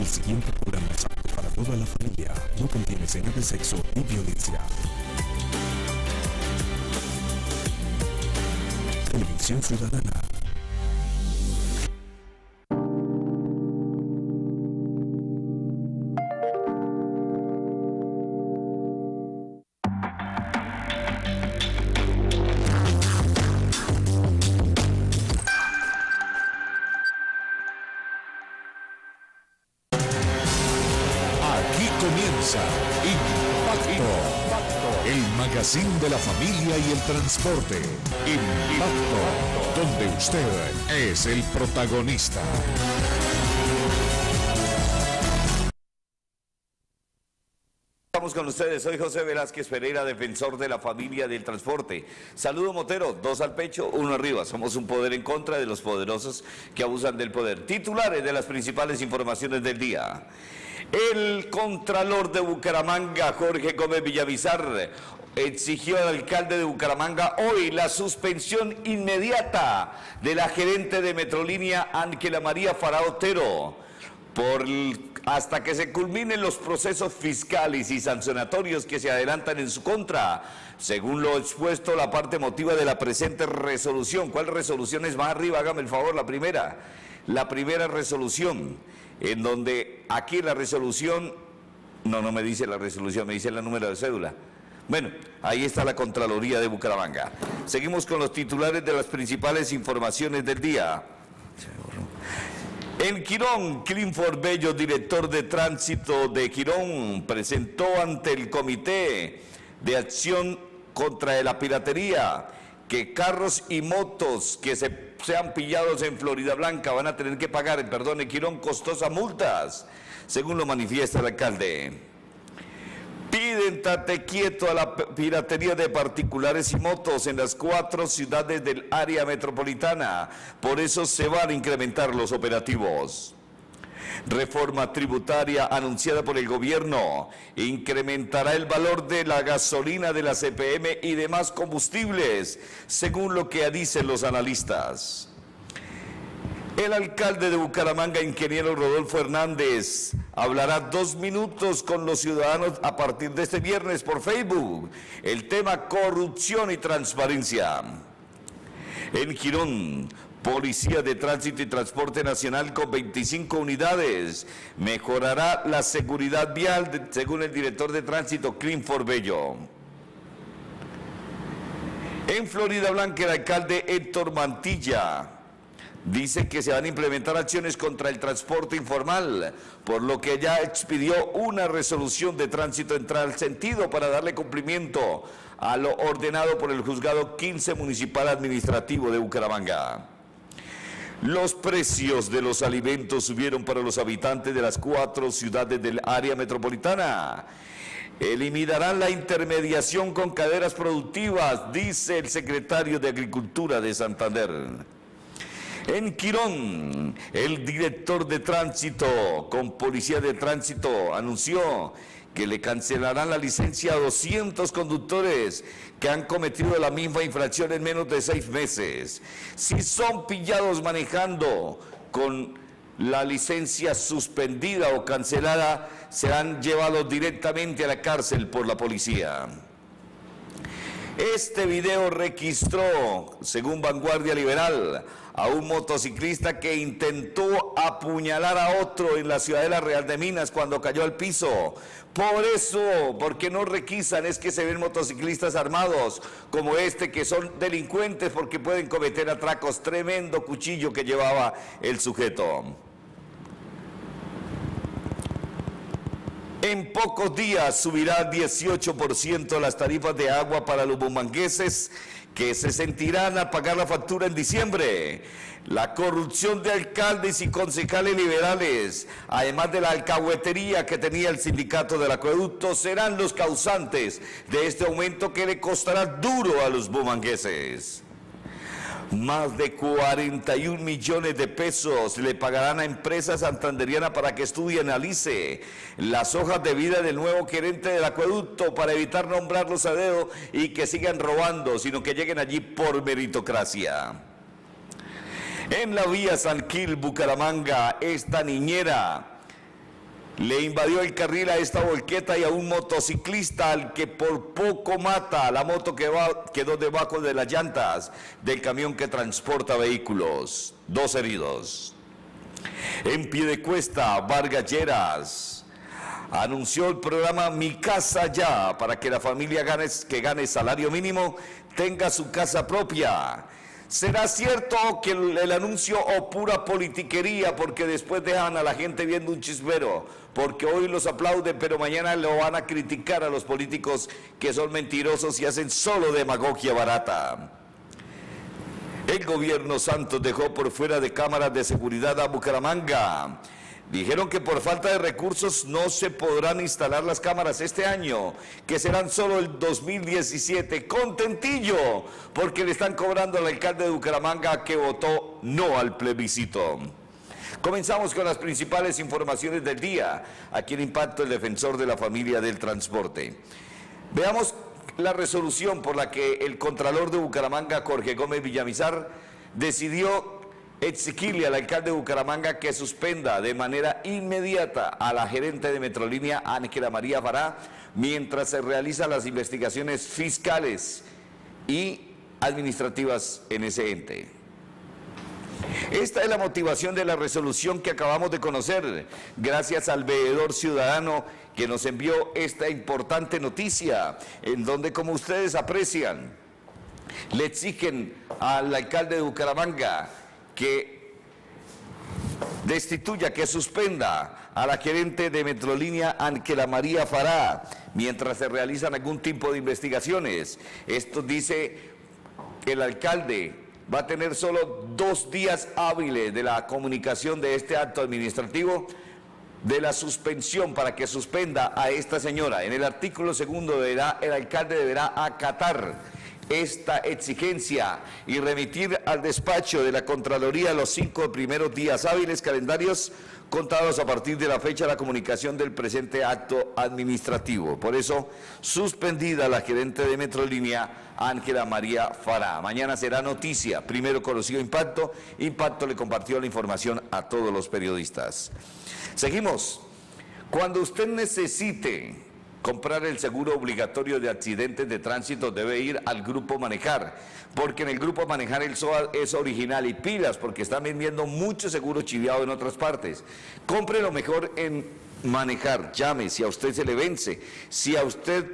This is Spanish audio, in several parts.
El siguiente programa es apto para toda la familia. No contiene escenas de sexo ni violencia. Televisión Ciudadana. Transporte. Impacto, donde usted es el protagonista. Estamos con ustedes, soy José Velázquez Pereira, defensor de la familia del transporte. Saludo Motero, dos al pecho, uno arriba. Somos un poder en contra de los poderosos que abusan del poder. Titulares de las principales informaciones del día. El Contralor de Bucaramanga, Jorge Gómez Villavizar, exigió al alcalde de Bucaramanga hoy la suspensión inmediata de la gerente de Metrolínea, Ángela María Faraotero, por hasta que se culminen los procesos fiscales y sancionatorios que se adelantan en su contra, según lo expuesto la parte motiva de la presente resolución. ¿Cuál resolución es más arriba? Hágame el favor, la primera. La primera resolución, en donde aquí la resolución, no, no me dice la resolución, me dice el número de cédula. Bueno, ahí está la Contraloría de Bucaramanga. Seguimos con los titulares de las principales informaciones del día. En Quirón, Clifford Bello, director de tránsito de Quirón, presentó ante el Comité de Acción contra la Piratería que carros y motos que se sean pillados en Florida Blanca van a tener que pagar, perdón, en Quirón, costosas multas, según lo manifiesta el alcalde. Piden tate quieto a la piratería de particulares y motos en las cuatro ciudades del área metropolitana. Por eso se van a incrementar los operativos. Reforma tributaria anunciada por el gobierno incrementará el valor de la gasolina de la CPM y demás combustibles, según lo que dicen los analistas. El alcalde de Bucaramanga, ingeniero Rodolfo Hernández, hablará dos minutos con los ciudadanos a partir de este viernes por Facebook. El tema corrupción y transparencia. En Girón, Policía de Tránsito y Transporte Nacional con 25 unidades. Mejorará la seguridad vial, según el director de tránsito, Clifford Bello. En Florida Blanca, el alcalde Héctor Mantilla dice que se van a implementar acciones contra el transporte informal, por lo que ya expidió una resolución de tránsito en tal sentido para darle cumplimiento a lo ordenado por el juzgado 15 municipal administrativo de Bucaramanga. Los precios de los alimentos subieron para los habitantes de las cuatro ciudades del área metropolitana. Eliminarán la intermediación con caderas productivas, dice el secretario de Agricultura de Santander. En Quirón, el director de tránsito con policía de tránsito anunció que le cancelarán la licencia a 200 conductores que han cometido la misma infracción en menos de seis meses. Si son pillados manejando con la licencia suspendida o cancelada, serán llevados directamente a la cárcel por la policía. Este video registró, según Vanguardia Liberal, a un motociclista que intentó apuñalar a otro en la ciudadela Real de Minas cuando cayó al piso. Por eso, porque no requisan, es que se ven motociclistas armados como este que son delincuentes porque pueden cometer atracos. Tremendo cuchillo que llevaba el sujeto. En pocos días subirá 18% las tarifas de agua para los bumangueses que se sentirán a pagar la factura en diciembre. La corrupción de alcaldes y concejales liberales, además de la alcahuetería que tenía el sindicato del acueducto, serán los causantes de este aumento que le costará duro a los bumangueses. Más de 41 millones de pesos le pagarán a empresa santanderiana para que estudie y analice las hojas de vida del nuevo gerente del acueducto para evitar nombrarlos a dedo y que sigan robando, sino que lleguen allí por meritocracia. En la vía San Gil, Bucaramanga, esta niñera le invadió el carril a esta volqueta y a un motociclista al que por poco mata. La moto que quedó debajo de las llantas del camión que transporta vehículos. Dos heridos. En pie de cuesta, Vargas Lleras anunció el programa Mi Casa Ya para que la familia que gane salario mínimo tenga su casa propia. ¿Será cierto que el, anuncio o pura politiquería porque después dejan a la gente viendo un chismero? Porque hoy los aplauden, pero mañana lo van a criticar a los políticos que son mentirosos y hacen solo demagogia barata. El gobierno Santos dejó por fuera de cámaras de seguridad a Bucaramanga. Dijeron que por falta de recursos no se podrán instalar las cámaras este año, que serán solo el 2017. Contentillo, porque le están cobrando al alcalde de Bucaramanga que votó no al plebiscito. Comenzamos con las principales informaciones del día. Aquí en Impacto, el defensor de la familia del transporte. Veamos la resolución por la que el Contralor de Bucaramanga, Jorge Gómez Villamizar, decidió exigirle al alcalde de Bucaramanga que suspenda de manera inmediata a la gerente de Metrolínea, Ángela María Fará, mientras se realizan las investigaciones fiscales y administrativas en ese ente. Esta es la motivación de la resolución que acabamos de conocer, gracias al veedor ciudadano que nos envió esta importante noticia, en donde, como ustedes aprecian, le exigen al alcalde de Bucaramanga que destituya, que suspenda a la gerente de Metrolínea Ángela María Fará mientras se realizan algún tipo de investigaciones. Esto dice el alcalde va a tener solo dos días hábiles de la comunicación de este acto administrativo de la suspensión para que suspenda a esta señora. En el artículo segundo deberá, el alcalde deberá acatar esta exigencia y remitir al despacho de la Contraloría los cinco primeros días hábiles calendarios contados a partir de la fecha de la comunicación del presente acto administrativo. Por eso, suspendida la gerente de Metrolínea, Ángela María Fará. Mañana será noticia. Primero conocido Impacto. Impacto le compartió la información a todos los periodistas. Seguimos. Cuando usted necesite comprar el seguro obligatorio de accidentes de tránsito debe ir al grupo Manejar, porque en el grupo Manejar el SOA es original y pilas, porque están vendiendo mucho seguro chiviado en otras partes. Compre lo mejor en Manejar, llame, si a usted se le vence, si a usted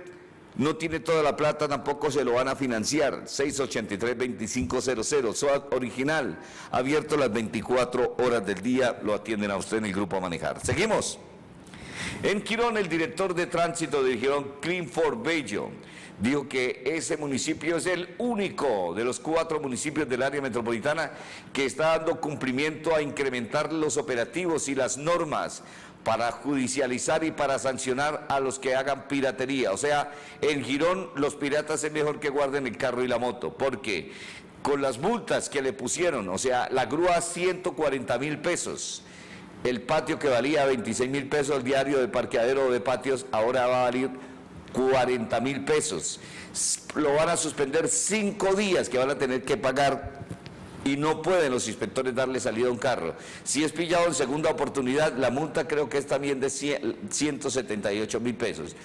no tiene toda la plata, tampoco se lo van a financiar. 683-2500, SOA original, abierto las 24 horas del día, lo atienden a usted en el grupo Manejar. Seguimos. En Quirón, el director de tránsito de Quirón, Clifford Bello, dijo que ese municipio es el único de los cuatro municipios del área metropolitana que está dando cumplimiento a incrementar los operativos y las normas para judicializar y para sancionar a los que hagan piratería. O sea, en Girón los piratas es mejor que guarden el carro y la moto, porque con las multas que le pusieron, o sea, la grúa 140 mil pesos, el patio que valía 26 mil pesos diario de parqueadero de patios ahora va a valer 40 mil pesos. Lo van a suspender cinco días que van a tener que pagar y no pueden los inspectores darle salida a un carro. Si es pillado en segunda oportunidad, la multa creo que es también de 178 mil pesos.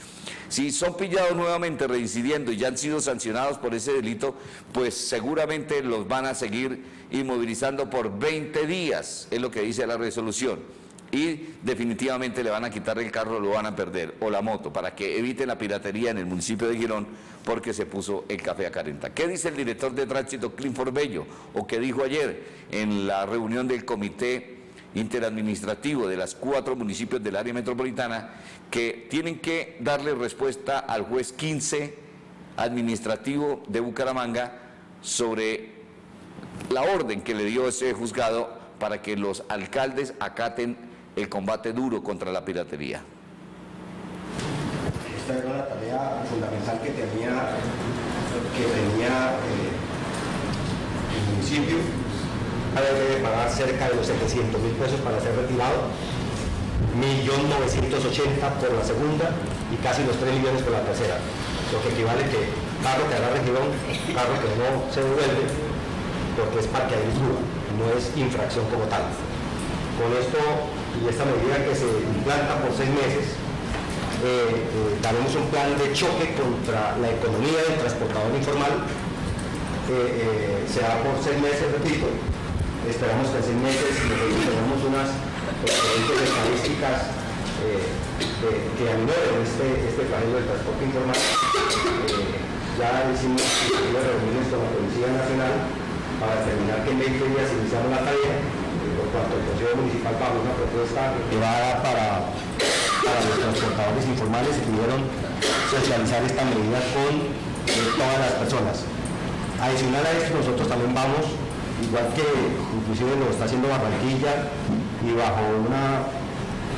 Si son pillados nuevamente reincidiendo y ya han sido sancionados por ese delito, pues seguramente los van a seguir inmovilizando por 20 días, es lo que dice la resolución y definitivamente le van a quitar el carro, lo van a perder, o la moto, para que eviten la piratería en el municipio de Girón porque se puso el café a carenta. ¿Qué dice el director de tránsito, Clifford Bello, o qué dijo ayer en la reunión del comité interadministrativo de las cuatro municipios del área metropolitana que tienen que darle respuesta al juez 15 administrativo de Bucaramanga sobre la orden que le dio ese juzgado para que los alcaldes acaten el combate duro contra la piratería. Esta era la tarea fundamental que tenía, que tenía eh, el municipio. Debe pagar cerca de los 700 mil pesos para ser retirado, 1.980.000 por la segunda y casi los 3 millones por la tercera. Lo que equivale que carro que agarre Girón, carro que no se devuelve, porque es parque de no es infracción como tal. Con esto y esta medida que se implanta por seis meses, eh, eh, daremos un plan de choque contra la economía del transportador informal, eh, será por seis meses, repito, esperamos que en seis meses tengamos unas estadísticas que aminoren este, este del transporte informal. ya hicimos reuniones con la Policía Nacional para determinar que en 20 días iniciamos la tarea cuanto el Consejo Municipal bajo una propuesta llevada para, para los transportadores informales y pudieron socializar esta medida con eh, todas las personas. Adicional a esto, nosotros también vamos, igual que inclusive lo está haciendo Barranquilla y bajo, una,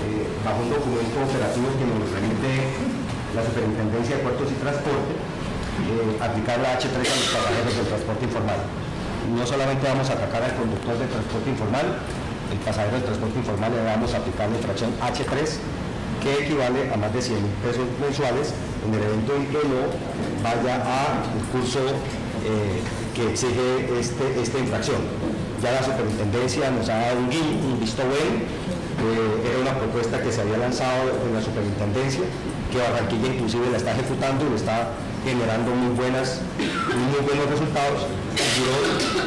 eh, bajo un documento operativo que nos remite la Superintendencia de Puertos y Transporte, eh, aplicar la H3 a los pasajeros del transporte informal no solamente vamos a atacar al conductor de transporte informal, el pasajero del transporte informal le vamos a aplicar la infracción H3, que equivale a más de 100 mil pesos mensuales en el evento en que no vaya al curso eh, que exige este, esta infracción. Ya la superintendencia nos ha dado un, un visto bueno, eh, era una propuesta que se había lanzado en la superintendencia, que Barranquilla inclusive la está ejecutando y le está generando muy, buenas, muy buenos resultados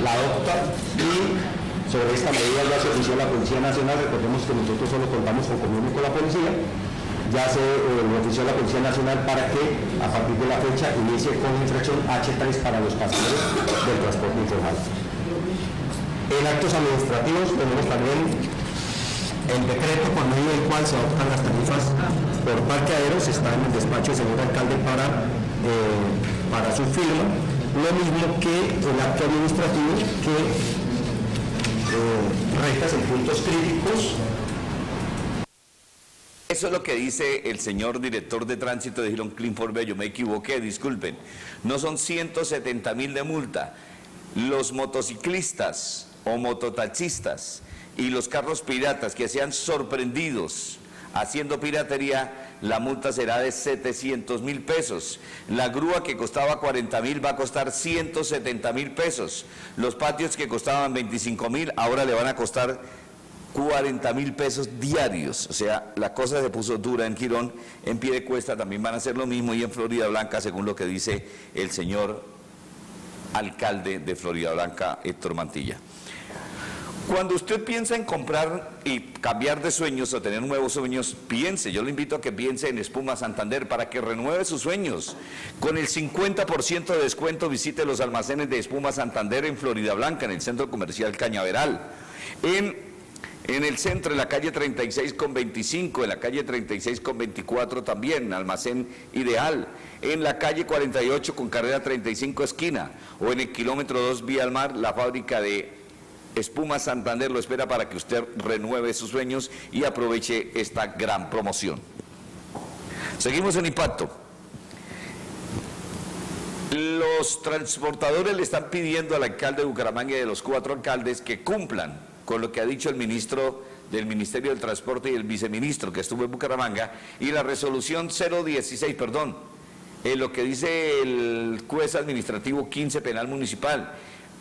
la adopta y sobre esta medida ya se ofició la Policía Nacional, recordemos que nosotros solo contamos con comunión con la policía, ya se eh, ofició la Policía Nacional para que a partir de la fecha inicie con infracción H3 para los pasajeros del transporte informal. En actos administrativos tenemos también el decreto por medio del cual se adoptan las tarifas por parqueaderos, está en el despacho del señor alcalde para, eh, para su firma lo mismo que el acto administrativo que eh, en puntos críticos. Eso es lo que dice el señor director de tránsito de Girón Clifford Bello. Me equivoqué, disculpen. No son 170 mil de multa. Los motociclistas o mototaxistas y los carros piratas que sean sorprendidos haciendo piratería la multa será de 700 mil pesos. La grúa que costaba 40 mil va a costar 170 mil pesos. Los patios que costaban 25 mil ahora le van a costar 40 mil pesos diarios. O sea, la cosa se puso dura en Girón, en pie de cuesta también van a hacer lo mismo y en Florida Blanca, según lo que dice el señor alcalde de Florida Blanca, Héctor Mantilla. Cuando usted piensa en comprar y cambiar de sueños o tener nuevos sueños, piense, yo le invito a que piense en Espuma Santander para que renueve sus sueños. Con el 50% de descuento visite los almacenes de Espuma Santander en Florida Blanca, en el centro comercial Cañaveral. En, el centro, en la calle 36 con 25, en la calle 36 con 24 también, almacén ideal. En la calle 48 con carrera 35 esquina o en el kilómetro 2 vía al mar, la fábrica de Espuma Santander lo espera para que usted renueve sus sueños y aproveche esta gran promoción. Seguimos en impacto. Los transportadores le están pidiendo al alcalde de Bucaramanga y de los cuatro alcaldes que cumplan con lo que ha dicho el ministro del Ministerio del Transporte y el viceministro que estuvo en Bucaramanga y la resolución 016, perdón, en lo que dice el juez administrativo 15 penal municipal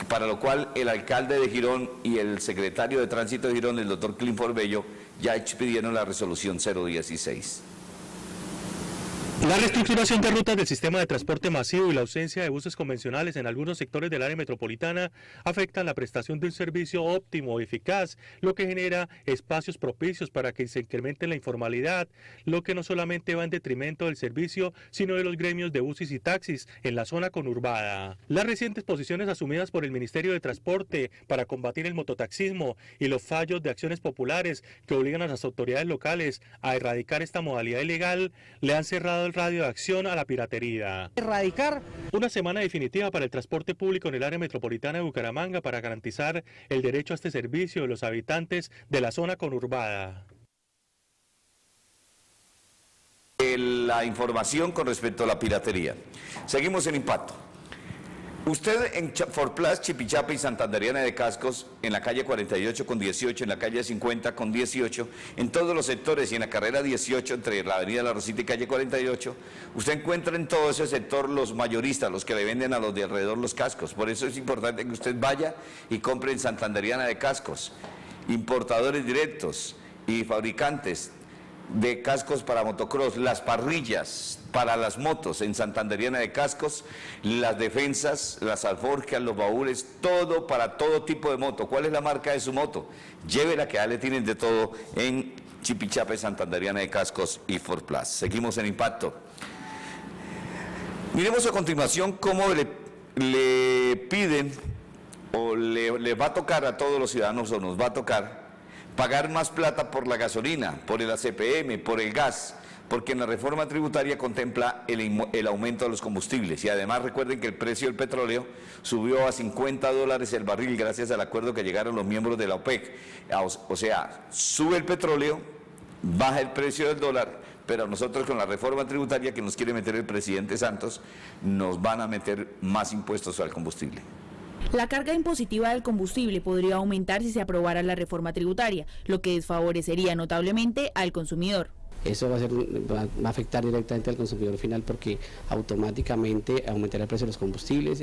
para lo cual el alcalde de Girón y el secretario de Tránsito de Girón, el doctor Clifford Bello, ya pidieron la resolución 016. La reestructuración de rutas del sistema de transporte masivo y la ausencia de buses convencionales en algunos sectores del área metropolitana afectan la prestación de un servicio óptimo y eficaz, lo que genera espacios propicios para que se incremente la informalidad, lo que no solamente va en detrimento del servicio, sino de los gremios de buses y taxis en la zona conurbada. Las recientes posiciones asumidas por el Ministerio de Transporte para combatir el mototaxismo y los fallos de acciones populares que obligan a las autoridades locales a erradicar esta modalidad ilegal le han cerrado el radio de acción a la piratería. Erradicar una semana definitiva para el transporte público en el área metropolitana de Bucaramanga para garantizar el derecho a este servicio de los habitantes de la zona conurbada. La información con respecto a la piratería. Seguimos en impacto. Usted en Forplas, Chipichapa y Santanderiana de Cascos, en la calle 48 con 18, en la calle 50 con 18, en todos los sectores y en la carrera 18 entre la avenida La Rosita y calle 48, usted encuentra en todo ese sector los mayoristas, los que le venden a los de alrededor los cascos. Por eso es importante que usted vaya y compre en Santanderiana de Cascos, importadores directos, y fabricantes de cascos para motocross, las parrillas para las motos en Santanderiana de Cascos, las defensas, las alforjas, los baúles, todo para todo tipo de moto. ¿Cuál es la marca de su moto? Llévela que ya le tienen de todo en Chipichape, Santanderiana de Cascos y Ford Plus. Seguimos en Impacto. Miremos a continuación cómo le, piden o le va a tocar a todos los ciudadanos o nos va a tocar pagar más plata por la gasolina, por el ACPM, por el gas, porque en la reforma tributaria contempla el, el aumento de los combustibles y además recuerden que el precio del petróleo subió a 50 dólares el barril gracias al acuerdo que llegaron los miembros de la OPEC. O sea, sube el petróleo, baja el precio del dólar, pero nosotros con la reforma tributaria que nos quiere meter el presidente Santos, nos van a meter más impuestos al combustible. La carga impositiva del combustible podría aumentar si se aprobara la reforma tributaria, lo que desfavorecería notablemente al consumidor. Eso va a, afectar directamente al consumidor final porque automáticamente aumentará el precio de los combustibles.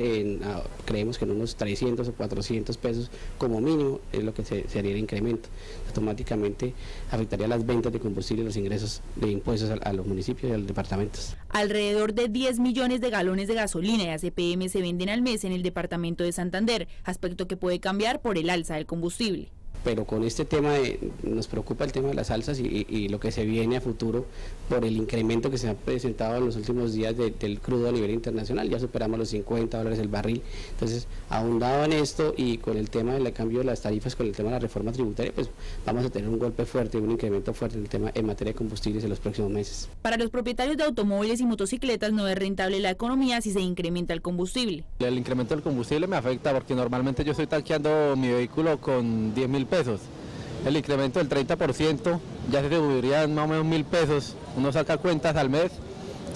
creemos que en unos 300 o 400 pesos como mínimo es lo que se- sería el incremento. Automáticamente afectaría las ventas de combustible y los ingresos de impuestos a, a los municipios y a los departamentos. Alrededor de 10 millones de galones de gasolina y ACPM se venden al mes en el departamento de Santander, aspecto que puede cambiar por el alza del combustible. Pero con este tema de- nos preocupa el tema de las alzas y, y- y lo que se viene a futuro por el incremento que se ha presentado en los últimos días de- del crudo a nivel internacional, ya superamos los 50 dólares el barril, entonces ahondado en esto y con el tema del cambio de las tarifas, con el tema de la reforma tributaria, pues vamos a tener un golpe fuerte, un incremento fuerte en el tema en materia de combustibles en los próximos meses. Para los propietarios de automóviles y motocicletas no es rentable la economía si se incrementa el combustible. El incremento del combustible me afecta porque normalmente yo estoy tanqueando mi vehículo con 10 mil pesos. El incremento del 30% ya se reducirían más o menos mil pesos. Uno saca cuentas al mes,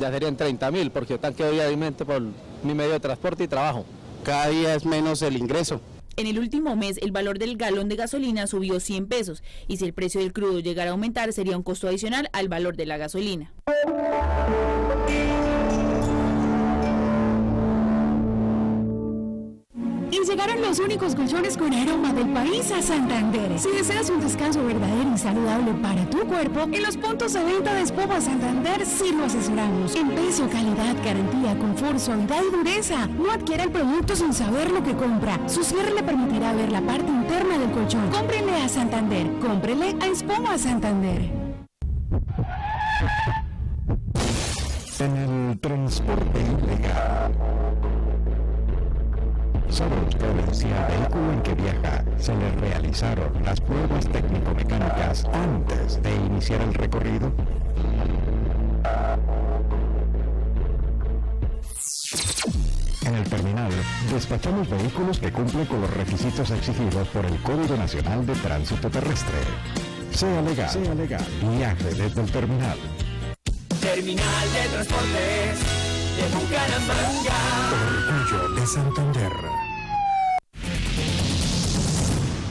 ya serían 30 mil porque yo tanqueo diariamente por mi medio de transporte y trabajo. Cada día es menos el ingreso. En el último mes, el valor del galón de gasolina subió 100 pesos y si el precio del crudo llegara a aumentar, sería un costo adicional al valor de la gasolina. Y llegaron los únicos colchones con aroma del país a Santander. Si deseas un descanso verdadero y saludable para tu cuerpo, en los puntos de venta de Espoma Santander sí lo asesoramos. En peso, calidad, garantía, confort, suavidad y dureza. No adquiera el producto sin saber lo que compra. Su cierre le permitirá ver la parte interna del colchón. Cómprele a Santander. Cómprele a Espoma Santander. En el transporte ilegal. ¿Sabe usted si al vehículo en que viaja se le realizaron las pruebas técnico-mecánicas antes de iniciar el recorrido? En el terminal, despachamos vehículos que cumplen con los requisitos exigidos por el Código Nacional de Tránsito Terrestre. Sea legal, sea legal, viaje desde el terminal. Terminal de Transportes de Bucaramanga. Orgullo de Santander.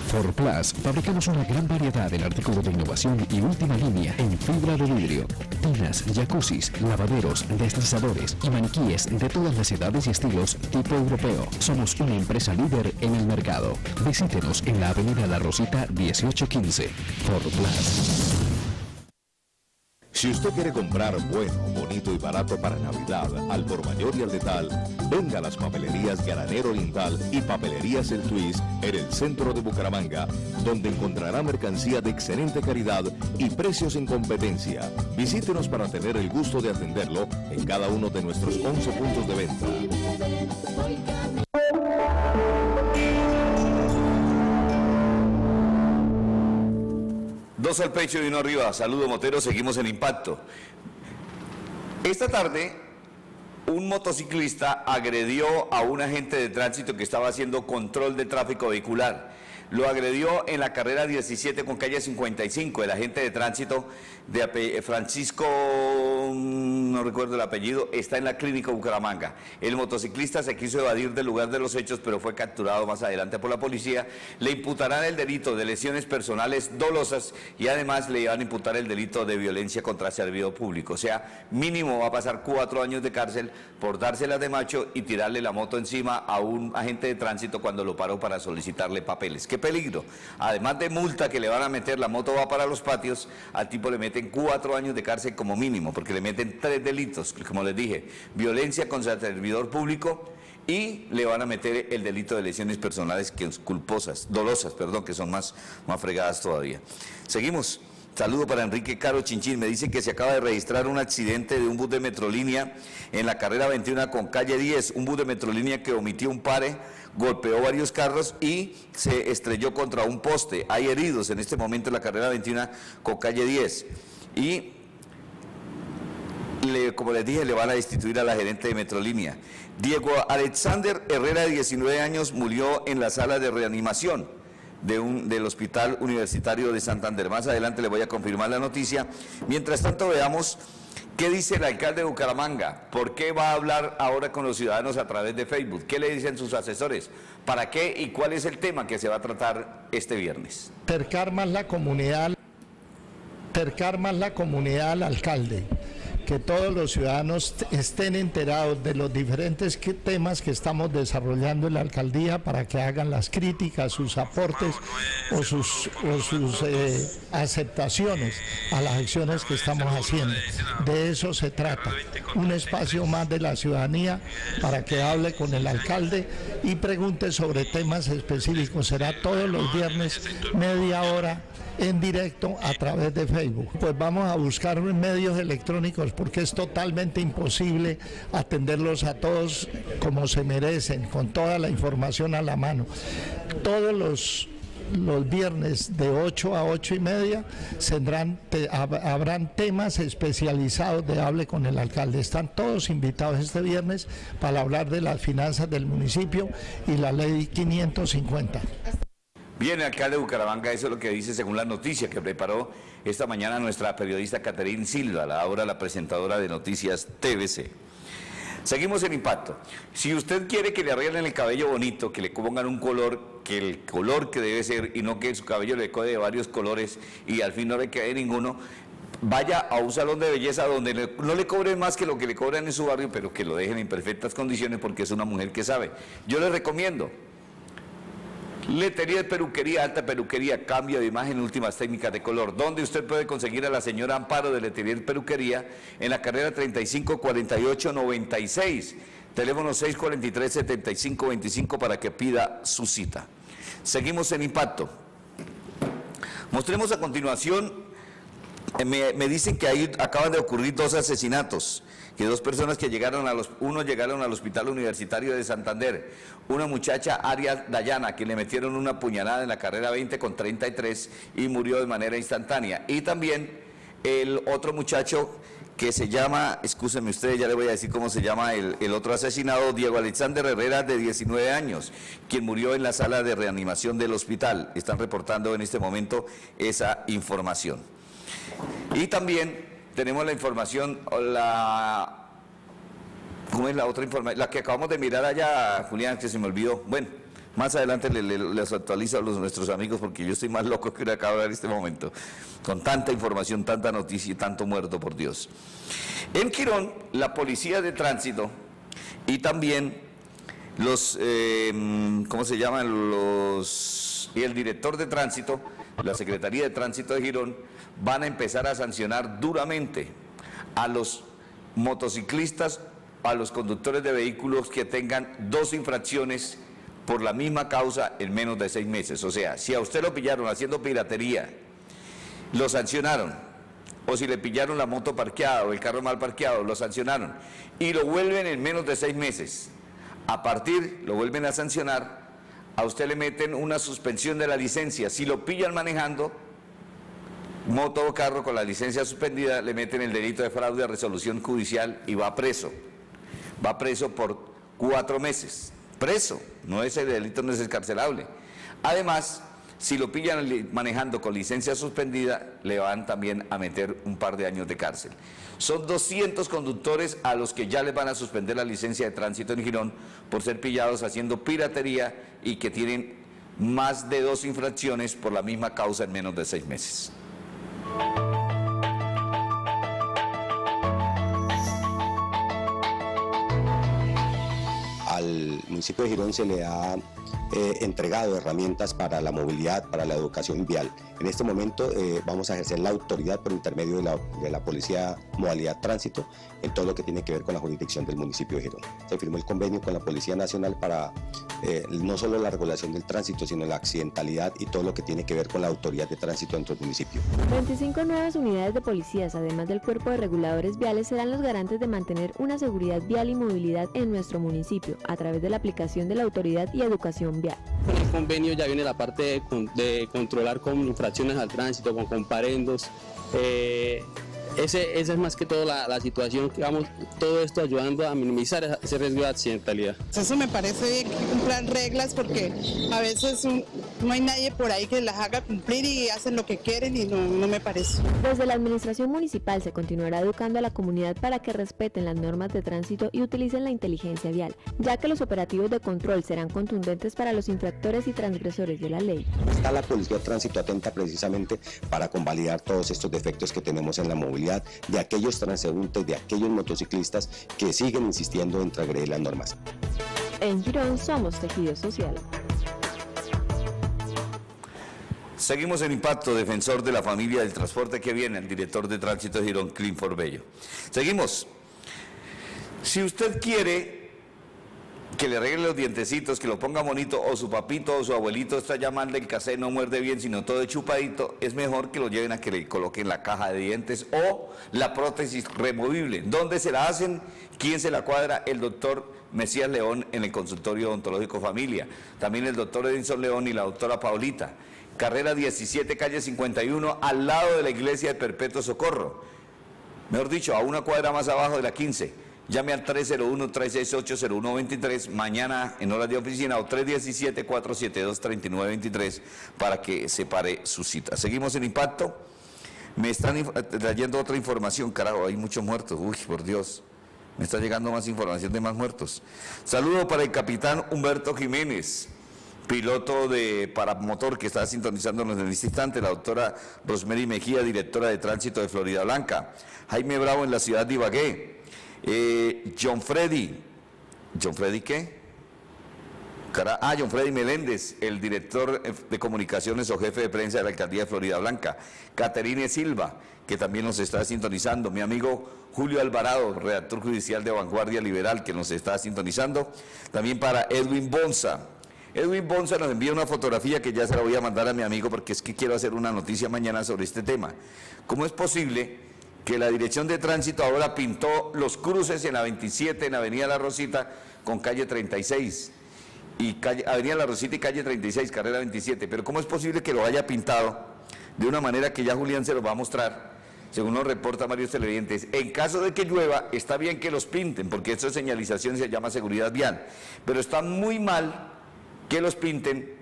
For Plus fabricamos una gran variedad en artículos de innovación y última línea en fibra de vidrio. Tinas, jacuzzis, lavaderos, deslizadores y maniquíes de todas las edades y estilos tipo europeo. Somos una empresa líder en el mercado. Visítenos en la avenida La Rosita 1815. For Plus. Si usted quiere comprar bueno, bonito y barato para Navidad, al por mayor y al detal, venga a las papelerías Granero Oriental y Papelerías El Twist en el centro de Bucaramanga, donde encontrará mercancía de excelente calidad y precios en competencia. Visítenos para tener el gusto de atenderlo en cada uno de nuestros 11 puntos de venta. Dos al pecho y uno arriba. Saludo Motero, seguimos en impacto. Esta tarde, un motociclista agredió a un agente de tránsito que estaba haciendo control de tráfico vehicular. Lo agredió en la carrera 17 con calle 55. El agente de tránsito de Francisco, mm, no recuerdo el apellido, está en la clínica Bucaramanga. El motociclista se quiso evadir del lugar de los hechos, pero fue capturado más adelante por la policía. Le imputarán el delito de lesiones personales dolosas y además le van a imputar el delito de violencia contra servidor público. O sea, mínimo va a pasar cuatro años de cárcel por dárselas de macho y tirarle la moto encima a un agente de tránsito cuando lo paró para solicitarle papeles. ¿Qué peligro. Además de multa que le van a meter, la moto va para los patios, al tipo le meten cuatro años de cárcel como mínimo, porque le meten tres delitos, como les dije, violencia contra el servidor público y le van a meter el delito de lesiones personales que culposas, dolosas, perdón, que son más, más fregadas todavía. Seguimos. Saludo para Enrique Caro Chinchín. Me dice que se acaba de registrar un accidente de un bus de Metrolínea en la carrera 21 con calle 10. Un bus de Metrolínea que omitió un pare, golpeó varios carros y se estrelló contra un poste. Hay heridos en este momento en la carrera 21 con calle 10. Y como les dije, le van a destituir a la gerente de Metrolínea. Diego Alexander Herrera, de 19 años, murió en la sala de reanimación de un, del Hospital Universitario de Santander. Más adelante le voy a confirmar la noticia. Mientras tanto, veamos qué dice el alcalde de Bucaramanga. ¿Por qué va a hablar ahora con los ciudadanos a través de Facebook? ¿Qué le dicen sus asesores? ¿Para qué y cuál es el tema que se va a tratar este viernes? Cercar más la comunidad, cercar más la comunidad al alcalde que todos los ciudadanos estén enterados de los diferentes temas que estamos desarrollando en la alcaldía para que hagan las críticas, sus aportes o sus, eh, aceptaciones a las acciones que estamos haciendo. De eso se trata. Un espacio más de la ciudadanía para que hable con el alcalde y pregunte sobre temas específicos. Será todos los viernes media hora en directo a través de Facebook. Pues vamos a buscar medios electrónicos porque es totalmente imposible atenderlos a todos como se merecen, con toda la información a la mano. Todos los los viernes de 8 a 8 y media habrán temas especializados de Hable con el alcalde. Están todos invitados este viernes para hablar de las finanzas del municipio y la ley 550. Bien, alcalde de Bucaramanga, eso es lo que dice según la noticia que preparó esta mañana nuestra periodista Caterín Silva, ahora la presentadora de Noticias TVC. Seguimos en impacto. Si usted quiere que le arreglen el cabello bonito, que le pongan un color, que el color que debe ser y no que su cabello le code de varios colores y al fin no le quede ninguno, vaya a un salón de belleza donde no le cobren más que lo que le cobran en su barrio, pero que lo dejen en perfectas condiciones porque es una mujer que sabe. Yo le recomiendo Letería de peluquería, alta peluquería, cambio de imagen, últimas técnicas de color. ¿Dónde usted puede conseguir a la señora Amparo de Letería de peluquería? En la carrera 354896. Teléfono 643-7525 para que pida su cita. Seguimos en impacto. Mostremos a continuación, me, me dicen que ahí acaban de ocurrir dos asesinatos que dos personas que llegaron a los, uno llegaron al Hospital Universitario de Santander, una muchacha Arias Dayana, que le metieron una puñalada en la carrera 20 con 33 y murió de manera instantánea. Y también el otro muchacho que se llama, escúsenme ustedes, ya le voy a decir cómo se llama el, el, otro asesinado, Diego Alexander Herrera, de 19 años, quien murió en la sala de reanimación del hospital. Están reportando en este momento esa información. Y también tenemos la información, la... ¿Cómo es la otra información? La que acabamos de mirar allá, Julián, que se me olvidó. Bueno, más adelante les actualizo a los, nuestros amigos porque yo estoy más loco que de ver en este momento. Con tanta información, tanta noticia y tanto muerto, por Dios. En Quirón, la policía de tránsito y también los, eh, ¿cómo se llaman? Los, y el director de tránsito, la Secretaría de Tránsito de Girón, van a empezar a sancionar duramente a los motociclistas, a los conductores de vehículos que tengan dos infracciones por la misma causa en menos de seis meses. O sea, si a usted lo pillaron haciendo piratería, lo sancionaron, o si le pillaron la moto parqueada o el carro mal parqueado, lo sancionaron, y lo vuelven en menos de seis meses, a partir, lo vuelven a sancionar, a usted le meten una suspensión de la licencia. Si lo pillan manejando, moto o carro con la licencia suspendida, le meten el delito de fraude a resolución judicial y va preso. Va preso por cuatro meses. Preso, no es el delito, no es escarcelable. Además, si lo pillan manejando con licencia suspendida, le van también a meter un par de años de cárcel. Son 200 conductores a los que ya les van a suspender la licencia de tránsito en Girón por ser pillados haciendo piratería y que tienen más de dos infracciones por la misma causa en menos de seis meses. Al municipio de Girón se le ha eh, entregado herramientas para la movilidad, para la educación vial. En este momento eh, vamos a ejercer la autoridad por intermedio de la, de la Policía Modalidad Tránsito en todo lo que tiene que ver con la jurisdicción del municipio de Girón. Se firmó el convenio con la Policía Nacional para eh, no solo la regulación del tránsito, sino la accidentalidad y todo lo que tiene que ver con la autoridad de tránsito dentro del municipio. 25 nuevas unidades de policías, además del cuerpo de reguladores viales, serán los garantes de mantener una seguridad vial y movilidad en nuestro municipio a través de la aplicación de la autoridad y educación vial. Con el convenio ya viene la parte de, con- de controlar con infracciones al tránsito, con comparendos. eh, ese, esa es más que todo la, la situación, que vamos, todo esto ayudando a minimizar ese riesgo de accidentalidad. Eso me parece bien que cumplan reglas porque a veces un- no hay nadie por ahí que las haga cumplir y hacen lo que quieren y no, no me parece. Desde la administración municipal se continuará educando a la comunidad para que respeten las normas de tránsito y utilicen la inteligencia vial, ya que los operativos de control serán contundentes para los infractores y transgresores de la ley. Está la Policía de Tránsito atenta precisamente para convalidar todos estos defectos que tenemos en la movilidad de aquellos transeúntes, de aquellos motociclistas que siguen insistiendo en transgredir las normas. En Girón somos tejido social. Seguimos en Impacto, defensor de la familia del transporte que viene, el director de tránsito de Girón, Clifford Bello. Seguimos. Si usted quiere que le arregle los dientecitos, que lo ponga bonito, o su papito o su abuelito está llamando el casé, no muerde bien, sino todo chupadito, es mejor que lo lleven a que le coloquen la caja de dientes o la prótesis removible. ¿Dónde se la hacen? ¿Quién se la cuadra? El doctor Mesías León en el consultorio odontológico familia. También el doctor Edinson León y la doctora Paulita. Carrera 17, calle 51, al lado de la iglesia de Perpetuo Socorro. Mejor dicho, a una cuadra más abajo de la 15. Llame al 301-368-0123 mañana en horas de oficina o 317-472-3923 para que separe su cita. Seguimos en impacto. Me están inf- trayendo otra información, carajo, hay muchos muertos. Uy, por Dios. Me está llegando más información de más muertos. Saludo para el capitán Humberto Jiménez, piloto de paramotor que está sintonizándonos en este instante, la doctora Rosemary Mejía, directora de tránsito de Florida Blanca, Jaime Bravo en la ciudad de Ibagué, eh, John Freddy, ¿John Freddy qué? Ah, John Freddy Meléndez, el director eh, de comunicaciones o jefe de prensa de la alcaldía de Florida Blanca. Caterine Silva, que también nos está sintonizando. Mi amigo Julio Alvarado, redactor judicial de Vanguardia Liberal, que nos está sintonizando. También para Edwin Bonza. Edwin Bonza nos envía una fotografía que ya se la voy a mandar a mi amigo porque es que quiero hacer una noticia mañana sobre este tema. ¿Cómo es posible que la Dirección de Tránsito ahora pintó los cruces en la 27, en Avenida La Rosita, con calle 36? y calle, Avenida La Rosita y calle 36, carrera 27. Pero ¿cómo es posible que lo haya pintado de una manera que ya Julián se lo va a mostrar? Según nos reporta Mario Televidentes, en caso de que llueva, está bien que los pinten, porque eso es señalización se llama seguridad vial. Pero está muy mal que los pinten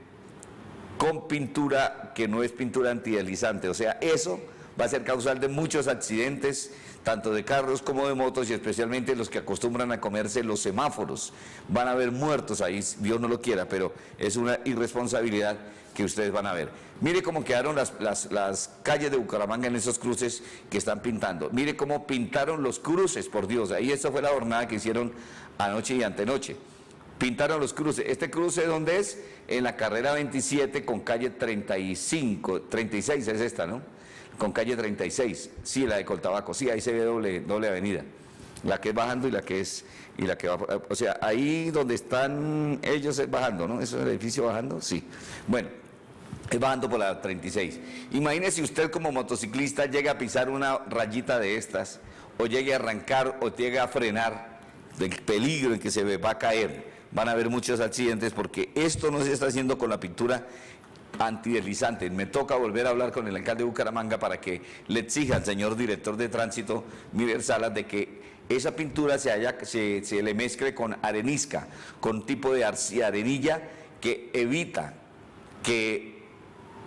con pintura que no es pintura antideslizante. O sea, eso va a ser causal de muchos accidentes, tanto de carros como de motos y especialmente los que acostumbran a comerse los semáforos. Van a haber muertos ahí, Dios no lo quiera, pero es una irresponsabilidad que ustedes van a ver. Mire cómo quedaron las, las- calles de Bucaramanga en esos cruces que están pintando. Mire cómo pintaron los cruces, por Dios. Ahí esa fue la jornada que hicieron anoche y antenoche pintaron los cruces. ¿Este cruce dónde es? En la carrera 27 con calle 35, 36 es esta, ¿no? Con calle 36, sí, la de Coltabaco, sí, ahí se ve doble, avenida. La que es bajando y la que es, y la que va, o sea, ahí donde están ellos es bajando, ¿no? ¿Eso es el edificio bajando? Sí. Bueno, es bajando por la 36. Imagínese usted como motociclista llega a pisar una rayita de estas, o llegue a arrancar, o llegue a frenar, del peligro en que se va a caer. Van a haber muchos accidentes porque esto no se está haciendo con la pintura antideslizante. Me toca volver a hablar con el alcalde de Bucaramanga para que le exija al señor director de tránsito, Miguel Salas, de que esa pintura se, se, le mezcle con arenisca, con tipo de arenilla que evita que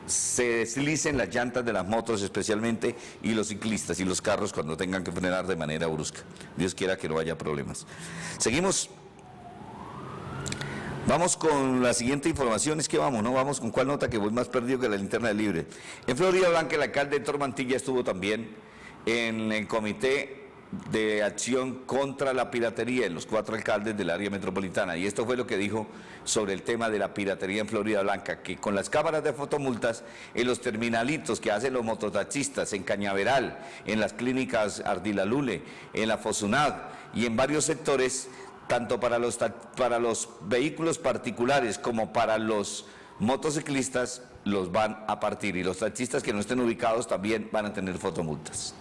se deslicen las llantas de las motos especialmente y los ciclistas y los carros cuando tengan que frenar de manera brusca. Dios quiera que no haya problemas. Seguimos. Vamos con la siguiente información, es que vamos, ¿no? Vamos con cuál nota que voy más perdido que la linterna del libre. En Florida Blanca el alcalde Héctor Mantilla estuvo también en el comité de acción contra la piratería en los cuatro alcaldes del área metropolitana. Y esto fue lo que dijo sobre el tema de la piratería en Florida Blanca, que con las cámaras de fotomultas en los terminalitos que hacen los mototaxistas en Cañaveral, en las clínicas Ardilalule, en la Fosunad y en varios sectores, tanto para los, para los vehículos particulares como para los motociclistas, los van a partir. Y los taxistas que no estén ubicados también van a tener fotomultas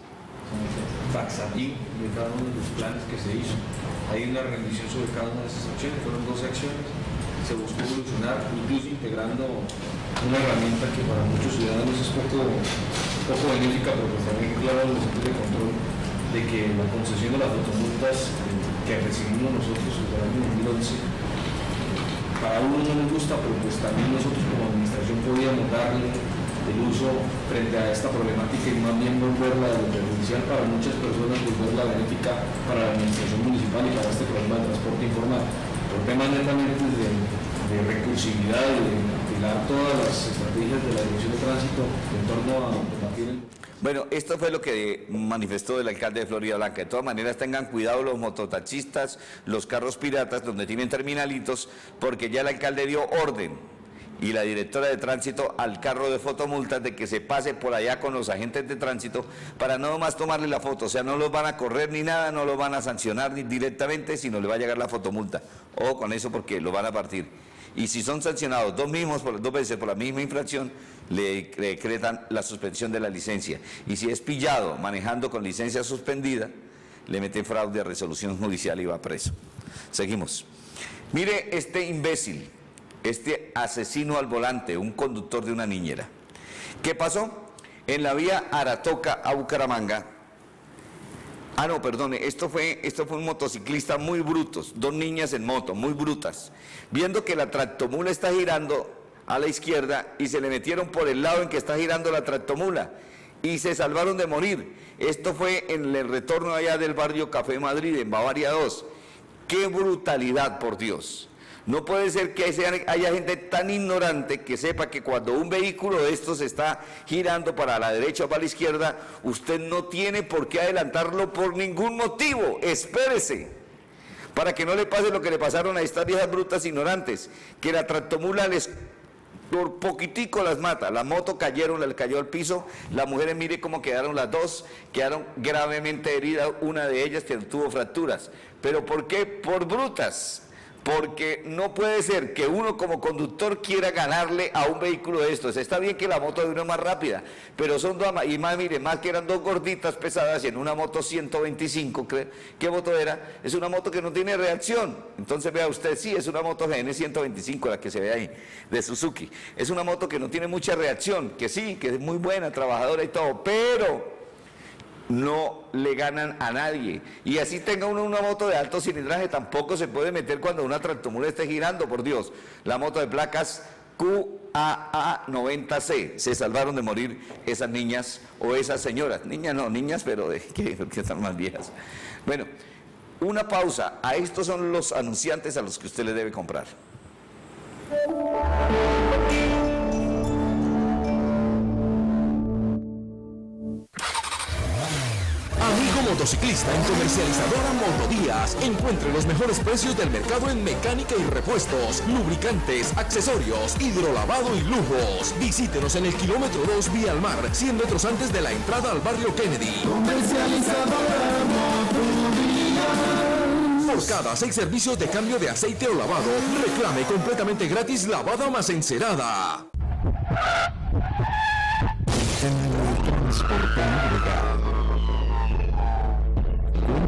taxativo de cada uno de los planes que se hizo. Hay una rendición sobre cada una de esas acciones, fueron 12 acciones. Se buscó evolucionar, incluso integrando una herramienta que para muchos ciudadanos es poco, poco benéfica, pero pues también claro los centros de control de que la concesión de las fotomultas eh, que recibimos nosotros desde el año 2011 para uno no nos gusta, pero pues también nosotros como administración podíamos darle el uso frente a esta problemática y más bien volverla de lo perjudicial para muchas personas, volverla benéfica para la administración municipal y para este problema de transporte informal. Por temas netamente de, de recursividad, de apilar todas las estrategias de la Dirección de Tránsito en torno a combatir el... Bueno, esto fue lo que manifestó el alcalde de Florida Blanca. De todas maneras, tengan cuidado los mototaxistas, los carros piratas, donde tienen terminalitos, porque ya el alcalde dio orden y la directora de tránsito al carro de fotomultas de que se pase por allá con los agentes de tránsito para no más tomarle la foto, o sea, no los van a correr ni nada, no los van a sancionar ni directamente, sino le va a llegar la fotomulta. O con eso porque lo van a partir. Y si son sancionados dos, mismos, dos veces por la misma infracción, le decretan la suspensión de la licencia. Y si es pillado manejando con licencia suspendida, le meten fraude a resolución judicial y va preso. Seguimos. Mire este imbécil este asesino al volante, un conductor de una niñera. ¿Qué pasó? En la vía Aratoca a Bucaramanga. Ah, no, perdone, esto fue, esto fue un motociclista muy brutos, dos niñas en moto, muy brutas, viendo que la tractomula está girando a la izquierda y se le metieron por el lado en que está girando la tractomula y se salvaron de morir. Esto fue en el retorno allá del barrio Café Madrid, en Bavaria 2. ¡Qué brutalidad, por Dios! No puede ser que haya gente tan ignorante que sepa que cuando un vehículo de estos está girando para la derecha o para la izquierda, usted no tiene por qué adelantarlo por ningún motivo. Espérese. Para que no le pase lo que le pasaron a estas viejas brutas ignorantes, que la tractomula les por poquitico las mata. La moto cayeron, le cayó al piso. Las mujeres, mire cómo quedaron las dos. Quedaron gravemente heridas. Una de ellas que tuvo fracturas. ¿Pero por qué? Por brutas porque no puede ser que uno como conductor quiera ganarle a un vehículo de estos. Está bien que la moto de uno es más rápida, pero son dos, y más, mire, más que eran dos gorditas pesadas y en una moto 125, ¿qué moto era? Es una moto que no tiene reacción. Entonces vea usted, sí, es una moto GN 125 la que se ve ahí, de Suzuki. Es una moto que no tiene mucha reacción, que sí, que es muy buena, trabajadora y todo, pero no le ganan a nadie. Y así tenga uno una moto de alto cilindraje, tampoco se puede meter cuando una tractomula esté girando, por Dios. La moto de placas QAA90C. Se salvaron de morir esas niñas o esas señoras. Niñas no, niñas, pero de que, están más viejas. Bueno, una pausa. A estos son los anunciantes a los que usted le debe comprar. Motociclista en comercializadora Motodías. Encuentre los mejores precios del mercado en mecánica y repuestos, lubricantes, accesorios, hidrolavado y lujos. Visítenos en el kilómetro 2 vía al mar, 100 metros antes de la entrada al barrio Kennedy. Comercializadora Por cada seis servicios de cambio de aceite o lavado, reclame completamente gratis lavada más encerada.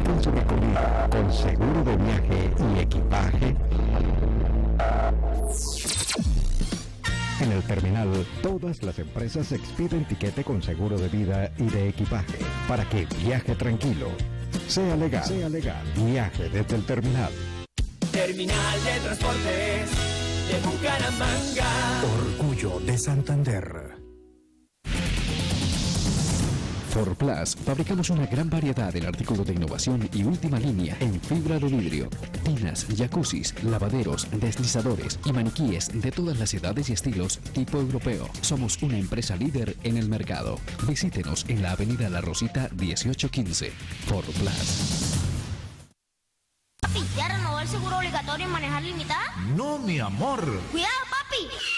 Cuenten su recorrido con seguro de viaje y equipaje. En el terminal, todas las empresas expiden tiquete con seguro de vida y de equipaje para que viaje tranquilo. Sea legal, sea legal. Viaje desde el terminal. Terminal de Transportes de Bucaramanga. Orgullo de Santander. For Plus, fabricamos una gran variedad en artículos de innovación y última línea en fibra de vidrio. Tinas, jacuzzis, lavaderos, deslizadores y maniquíes de todas las edades y estilos tipo europeo. Somos una empresa líder en el mercado. Visítenos en la avenida La Rosita 1815. For Plus. Papi, ¿ya renovó el seguro obligatorio en manejar limitada? No, mi amor. ¡Cuidado, papi!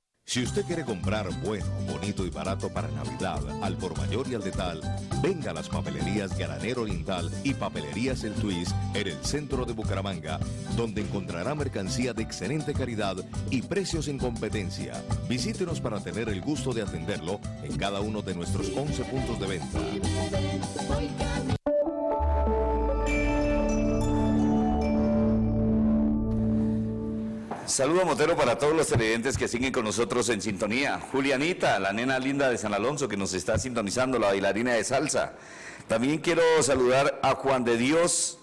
Si usted quiere comprar bueno, bonito y barato para Navidad, al por mayor y al detal, venga a las papelerías Granero Oriental y Papelerías El Twist en el centro de Bucaramanga, donde encontrará mercancía de excelente calidad y precios en competencia. Visítenos para tener el gusto de atenderlo en cada uno de nuestros 11 puntos de venta. Saludo Motero para todos los televidentes que siguen con nosotros en sintonía. Julianita, la nena linda de San Alonso que nos está sintonizando, la bailarina de salsa. También quiero saludar a Juan de Dios,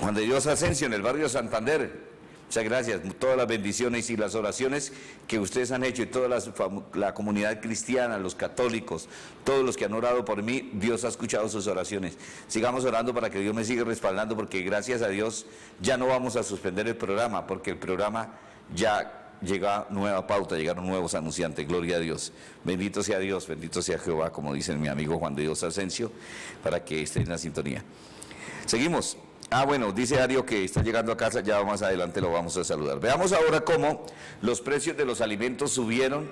Juan de Dios Asensio en el barrio Santander. Muchas gracias, todas las bendiciones y las oraciones que ustedes han hecho y toda la comunidad cristiana, los católicos, todos los que han orado por mí, Dios ha escuchado sus oraciones. Sigamos orando para que Dios me siga respaldando porque gracias a Dios ya no vamos a suspender el programa porque el programa ya llega nueva pauta, llegaron nuevos anunciantes, gloria a Dios. Bendito sea Dios, bendito sea Jehová, como dice mi amigo Juan de Dios Asensio, para que esté en la sintonía. Seguimos. Ah, bueno, dice Dario que está llegando a casa, ya más adelante lo vamos a saludar. Veamos ahora cómo los precios de los alimentos subieron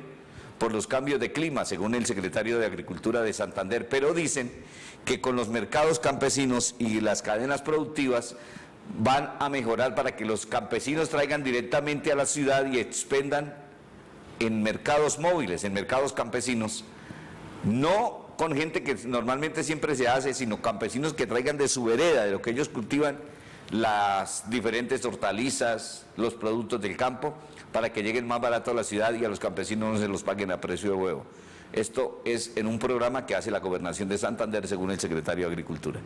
por los cambios de clima, según el secretario de Agricultura de Santander, pero dicen que con los mercados campesinos y las cadenas productivas van a mejorar para que los campesinos traigan directamente a la ciudad y expendan en mercados móviles, en mercados campesinos, no con gente que normalmente siempre se hace, sino campesinos que traigan de su vereda, de lo que ellos cultivan, las diferentes hortalizas, los productos del campo, para que lleguen más barato a la ciudad y a los campesinos no se los paguen a precio de huevo. Esto es en un programa que hace la Gobernación de Santander, según el secretario de Agricultura.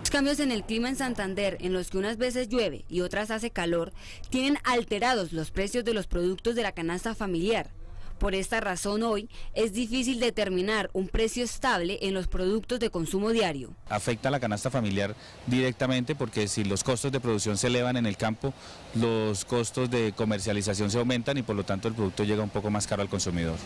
Los cambios en el clima en Santander, en los que unas veces llueve y otras hace calor, tienen alterados los precios de los productos de la canasta familiar. Por esta razón hoy es difícil determinar un precio estable en los productos de consumo diario. afecta a la canasta familiar directamente porque si los costos de producción se elevan en el campo, los costos de comercialización se aumentan y por lo tanto el producto llega un poco más caro al consumidor.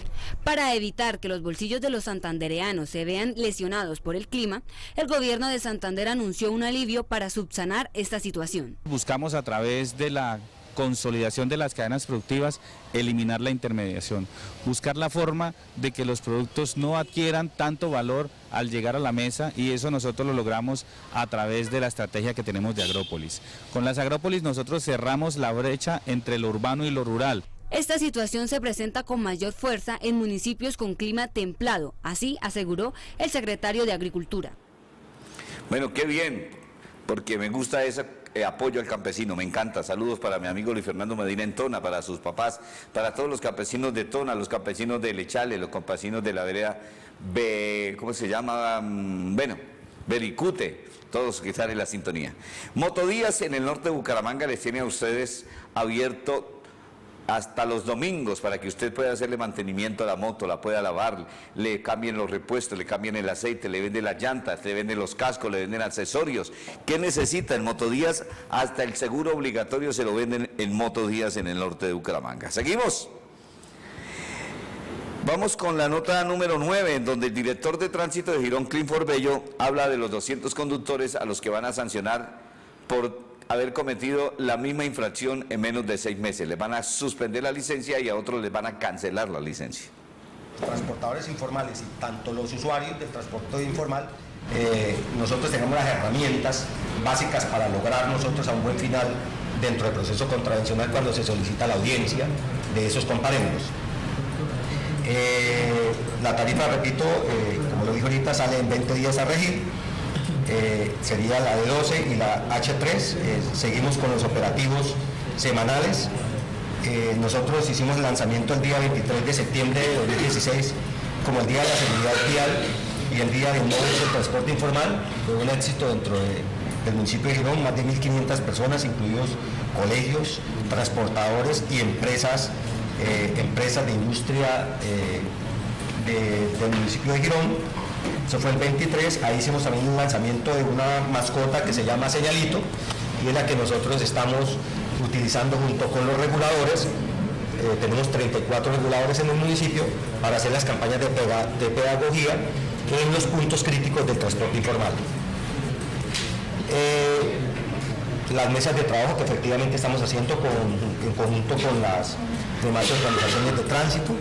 Para evitar que los bolsillos de los santandereanos se vean lesionados por el clima, el gobierno de Santander anunció un alivio para subsanar esta situación. Buscamos a través de la consolidación de las cadenas productivas, eliminar la intermediación, buscar la forma de que los productos no adquieran tanto valor al llegar a la mesa y eso nosotros lo logramos a través de la estrategia que tenemos de Agrópolis. Con las Agrópolis nosotros cerramos la brecha entre lo urbano y lo rural. Esta situación se presenta con mayor fuerza en municipios con clima templado, así aseguró el secretario de Agricultura. Bueno, qué bien, porque me gusta ese eh, apoyo al campesino, me encanta. Saludos para mi amigo Luis Fernando Medina en Tona, para sus papás, para todos los campesinos de Tona, los campesinos de Lechale, los campesinos de la vereda, Be- ¿cómo se llama? Mm, Bueno, Bericute, todos que están en la sintonía. Motodías en el norte de Bucaramanga les tiene a ustedes abierto hasta los domingos para que usted pueda hacerle mantenimiento a la moto, la pueda lavar, le cambien los repuestos, le cambien el aceite, le venden las llantas, le venden los cascos, le venden accesorios. ¿Qué necesita en Motodías? Hasta el seguro obligatorio se lo venden en Motodías en el norte de Bucaramanga. Seguimos. Vamos con la nota número 9, en donde el director de tránsito de Girón, Clifford Bello, habla de los 200 conductores a los que van a sancionar por haber cometido la misma infracción en menos de seis meses. Les van a suspender la licencia y a otros les van a cancelar la licencia. transportadores informales y tanto los usuarios del transporte informal, eh, nosotros tenemos las herramientas básicas para lograr nosotros a un buen final dentro del proceso contravencional cuando se solicita la audiencia de esos comparendos. Eh, la tarifa, repito, eh, como lo dijo ahorita, sale en 20 días a regir. Eh, sería la D12 y la H3. Eh, seguimos con los operativos semanales. Eh, nosotros hicimos el lanzamiento el día 23 de septiembre de 2016 como el Día de la Seguridad Vial y el Día de Móviles de Transporte Informal. Fue un éxito dentro del municipio de Girón, más de 1.500 personas, incluidos colegios, transportadores y empresas, empresas de industria del municipio de Girón. Eso fue el 23, ahí hicimos también un lanzamiento de una mascota que se llama Señalito y es la que nosotros estamos utilizando junto con los reguladores. Eh, tenemos 34 reguladores en el municipio para hacer las campañas de, pedagogía en los puntos críticos del transporte informal. Eh, las mesas de trabajo que efectivamente estamos haciendo en conjunto con las demás organizaciones de tránsito,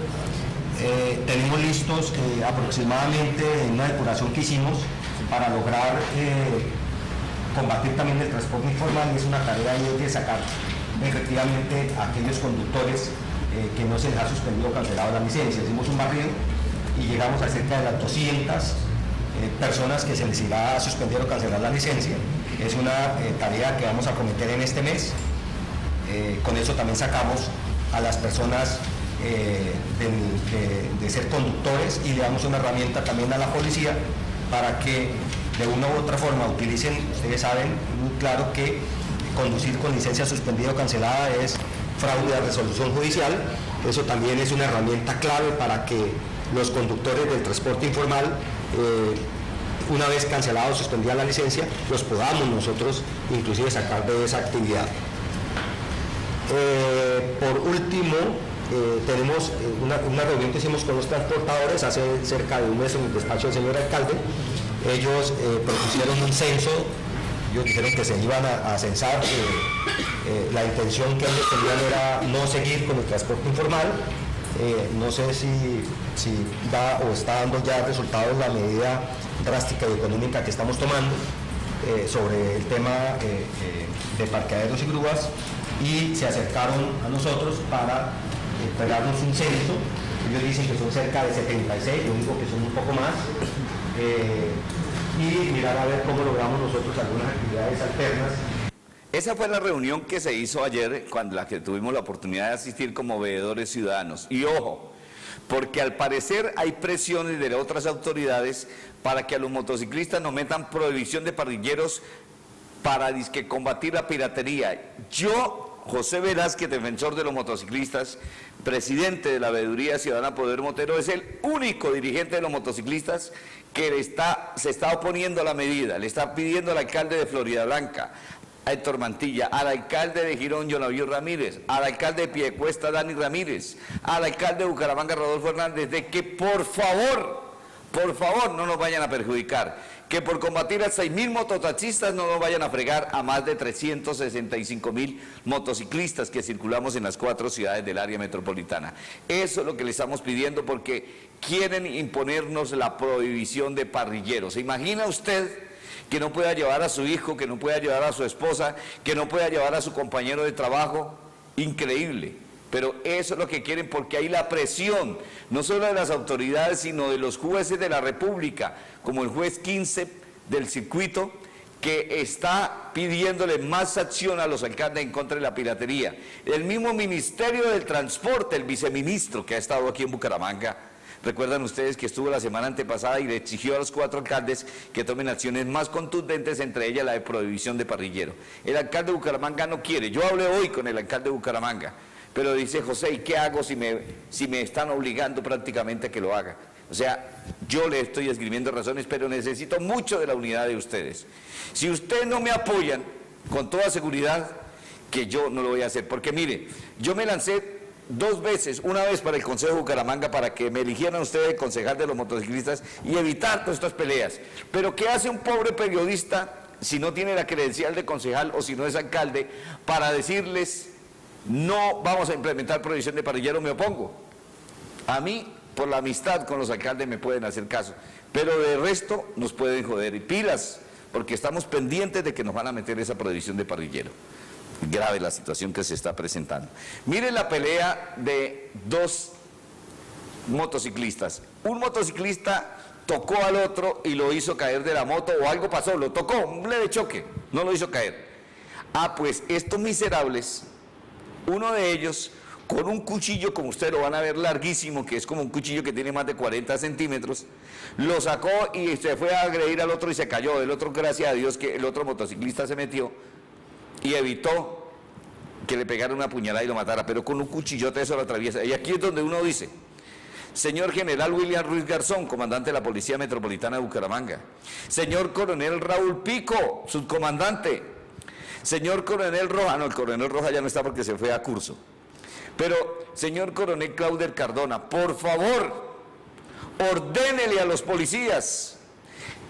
eh, tenemos listos eh, aproximadamente una depuración que hicimos para lograr eh, combatir también el transporte informal y es una tarea de sacar efectivamente a aquellos conductores que no se les ha suspendido o cancelado la licencia. Hicimos un barrido y llegamos a cerca de las 200 personas que se les irá a suspender o cancelar la licencia. Es una tarea que vamos a cometer en este mes. con eso también sacamos a las personas eh, de, ser conductores y le damos una herramienta también a la policía para que de una u otra forma utilicen, ustedes saben muy claro que conducir con licencia suspendida o cancelada es fraude a resolución judicial, eso también es una herramienta clave para que los conductores del transporte informal, eh, una vez cancelada o suspendida la licencia, los podamos nosotros inclusive sacar de esa actividad. Eh, por último, eh, tenemos eh, una, reunión que hicimos con los transportadores hace cerca de un mes en el despacho del señor alcalde. Ellos eh, propusieron un censo, ellos dijeron que se iban a, censar, la intención que ellos tenían era no seguir con el transporte informal. no sé si, si da o está dando ya resultados la medida drástica y económica que estamos tomando sobre el tema de parqueaderos y grúas y se acercaron a nosotros para pegarnos un censo, ellos dicen que son cerca de 76, yo digo que son un poco más, eh, y mirar a ver cómo logramos nosotros algunas actividades alternas. Esa fue la reunión que se hizo ayer, cuando la que tuvimos la oportunidad de asistir como veedores ciudadanos. Y ojo, porque al parecer hay presiones de otras autoridades para que a los motociclistas nos metan prohibición de parrilleros para disque combatir la piratería. Yo José Velázquez, defensor de los motociclistas, presidente de la Veeduría Ciudadana Poder Motero, es el único dirigente de los motociclistas que está, se está oponiendo a la medida. Le está pidiendo al alcalde de Florida Blanca, a Héctor Mantilla, al alcalde de Girón, Jonavío Ramírez, al alcalde de Piedecuesta, Dani Ramírez, al alcalde de Bucaramanga, Rodolfo Hernández, de que por favor, por favor no nos vayan a perjudicar que por combatir a 6.000 mototaxistas no nos vayan a fregar a más de 365.000 motociclistas que circulamos en las cuatro ciudades del área metropolitana. Eso es lo que le estamos pidiendo porque quieren imponernos la prohibición de parrilleros. ¿Se imagina usted que no pueda llevar a su hijo, que no pueda llevar a su esposa, que no pueda llevar a su compañero de trabajo? Increíble. Pero eso es lo que quieren porque hay la presión, no solo de las autoridades, sino de los jueces de la República, como el juez 15 del circuito, que está pidiéndole más acción a los alcaldes en contra de la piratería. El mismo Ministerio del Transporte, el viceministro que ha estado aquí en Bucaramanga, recuerdan ustedes que estuvo la semana antepasada y le exigió a los cuatro alcaldes que tomen acciones más contundentes, entre ellas la de prohibición de parrillero. El alcalde de Bucaramanga no quiere. Yo hablé hoy con el alcalde de Bucaramanga pero dice José, ¿y qué hago si me, si me están obligando prácticamente a que lo haga? O sea, yo le estoy escribiendo razones, pero necesito mucho de la unidad de ustedes. Si ustedes no me apoyan, con toda seguridad que yo no lo voy a hacer. Porque mire, yo me lancé dos veces, una vez para el Consejo de Bucaramanga para que me eligieran ustedes concejal de los motociclistas y evitar todas estas peleas. Pero ¿qué hace un pobre periodista si no tiene la credencial de concejal o si no es alcalde para decirles no vamos a implementar prohibición de parrillero, me opongo. A mí, por la amistad con los alcaldes, me pueden hacer caso, pero de resto nos pueden joder. Y pilas, porque estamos pendientes de que nos van a meter esa prohibición de parrillero. Grave la situación que se está presentando. Miren la pelea de dos motociclistas. Un motociclista tocó al otro y lo hizo caer de la moto o algo pasó, lo tocó, un leve choque, no lo hizo caer. Ah, pues estos miserables, uno de ellos con un cuchillo, como ustedes lo van a ver larguísimo, que es como un cuchillo que tiene más de 40 centímetros, lo sacó y se fue a agredir al otro y se cayó. El otro, gracias a Dios, que el otro motociclista se metió y evitó que le pegara una puñalada y lo matara, pero con un cuchillote eso lo atraviesa. Y aquí es donde uno dice, señor general William Ruiz Garzón, comandante de la Policía Metropolitana de Bucaramanga, señor coronel Raúl Pico, subcomandante, señor coronel Roja, no, el coronel Roja ya no está porque se fue a curso, pero señor coronel Clauder Cardona, por favor, ordénele a los policías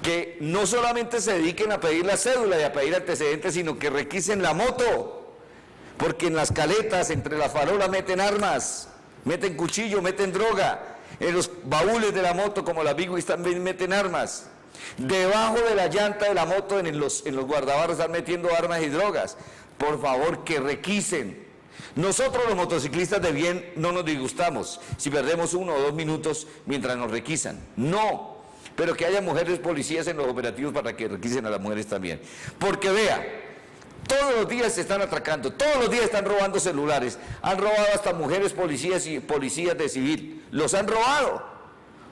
que no solamente se dediquen a pedir la cédula y a pedir antecedentes, sino que requisen la moto, porque en las caletas, entre las farolas meten armas, meten cuchillo, meten droga, en los baúles de la moto, como las Bigwies también meten armas, debajo de la llanta de la moto, en los, en los guardabarros están metiendo armas y drogas. Por favor, que requisen. Nosotros los motociclistas de bien no nos disgustamos si perdemos uno o dos minutos mientras nos requisan. No, pero que haya mujeres policías en los operativos para que requisen a las mujeres también. Porque vea, todos los días se están atracando, todos los días están robando celulares. Han robado hasta mujeres policías y policías de civil. Los han robado.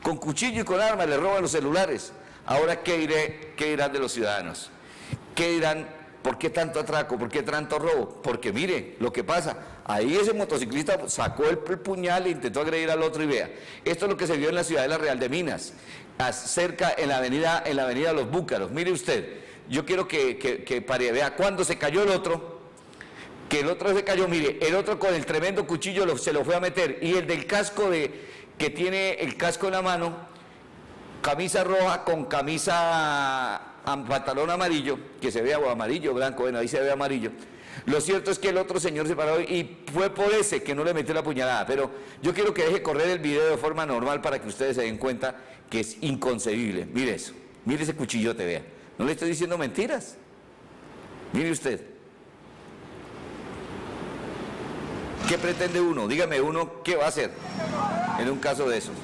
Con cuchillo y con armas les roban los celulares. Ahora, ¿qué, diré, qué dirán de los ciudadanos? ¿Qué dirán? ¿Por qué tanto atraco? ¿Por qué tanto robo? Porque mire lo que pasa. Ahí ese motociclista sacó el puñal e intentó agredir al otro y vea. Esto es lo que se vio en la ciudad de la Real de Minas cerca en la avenida, en la avenida Los Búcaros. Mire usted, yo quiero que, que, pare, vea cuando se cayó el otro, que el otro se cayó, mire, el otro con el tremendo cuchillo se lo fue a meter, y el del casco de, que tiene el casco en la mano, camisa roja con camisa, pantalón amarillo, que se vea o amarillo, blanco, bueno, ahí se ve amarillo. Lo cierto es que el otro señor se paró y fue por ese que no le metió la puñalada, pero yo quiero que deje correr el video de forma normal para que ustedes se den cuenta que es inconcebible. Mire eso, mire ese cuchillote, vea. No le estoy diciendo mentiras. Mire usted. ¿Qué pretende uno? Dígame uno, ¿qué va a hacer en un caso de esos?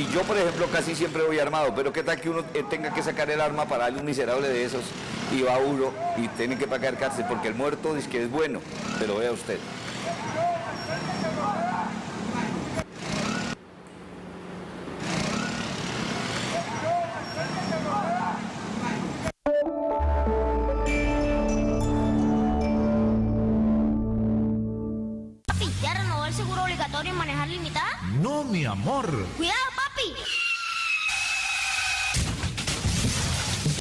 Y yo, por ejemplo, casi siempre voy armado, pero ¿qué tal que uno eh, tenga que sacar el arma para darle un miserable de esos y va uno y tiene que pagar cárcel? Porque el muerto dice que es bueno, pero vea usted. mi amor. Cuidado,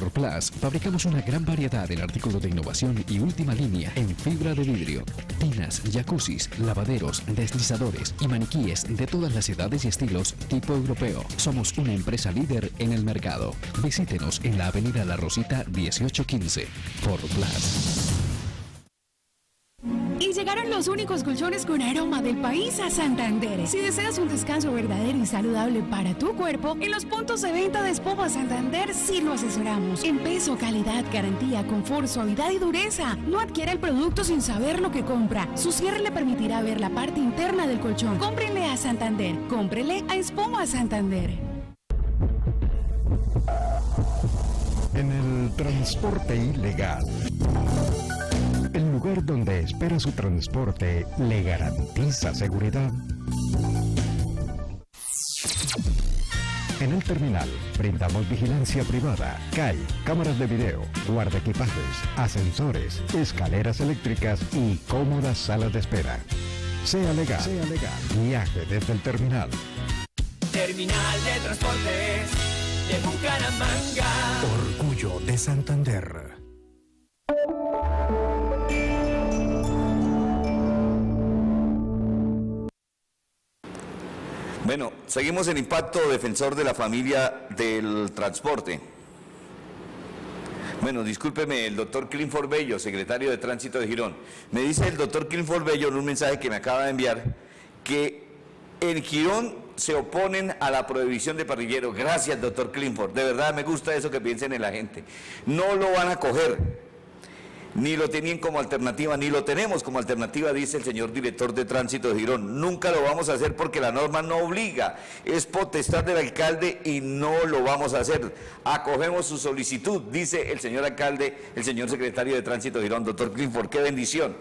Plus fabricamos una gran variedad en artículos de innovación y última línea en fibra de vidrio. Tinas, jacuzzis, lavaderos, deslizadores y maniquíes de todas las edades y estilos tipo europeo. Somos una empresa líder en el mercado. Visítenos en la avenida La Rosita 1815. Plus. Y llegaron los únicos colchones con aroma del país a Santander. Si deseas un descanso verdadero y saludable para tu cuerpo, en los puntos de venta de Espoma Santander sí lo asesoramos. En peso, calidad, garantía, confort, suavidad y dureza. No adquiera el producto sin saber lo que compra. Su cierre le permitirá ver la parte interna del colchón. Cómprele a Santander. Cómprele a Espoma Santander. En el transporte ilegal lugar donde espera su transporte le garantiza seguridad. En el terminal brindamos vigilancia privada, CAI, cámaras de video, guarda equipajes, ascensores, escaleras eléctricas y cómodas salas de espera. Sea legal, sea legal. Viaje desde el terminal. Terminal de Transportes de Bucaramanga. Orgullo de Santander. Bueno, seguimos en Impacto Defensor de la Familia del Transporte. Bueno, discúlpeme, el doctor Clifford Bello, secretario de Tránsito de Girón. Me dice el doctor Clifford Bello en un mensaje que me acaba de enviar que en Girón se oponen a la prohibición de parrillero. Gracias, doctor Clifford. De verdad me gusta eso que piensen en la gente. No lo van a coger ni lo tenían como alternativa, ni lo tenemos como alternativa, dice el señor director de tránsito de Girón. Nunca lo vamos a hacer porque la norma no obliga, es potestad del alcalde y no lo vamos a hacer. Acogemos su solicitud, dice el señor alcalde, el señor secretario de tránsito de Girón, doctor Clifford, qué bendición.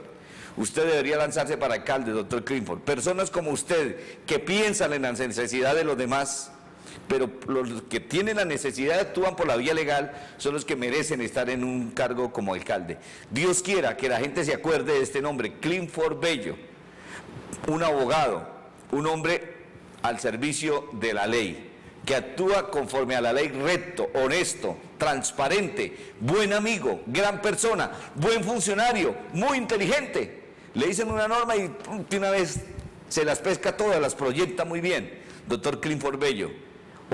Usted debería lanzarse para alcalde, doctor Clifford. Personas como usted que piensan en la necesidad de los demás pero los que tienen la necesidad actúan por la vía legal son los que merecen estar en un cargo como alcalde. Dios quiera que la gente se acuerde de este nombre, Clifford Bello, un abogado, un hombre al servicio de la ley, que actúa conforme a la ley recto, honesto, transparente, buen amigo, gran persona, buen funcionario, muy inteligente. Le dicen una norma y de una vez se las pesca todas, las proyecta muy bien. Doctor Clifford Bello,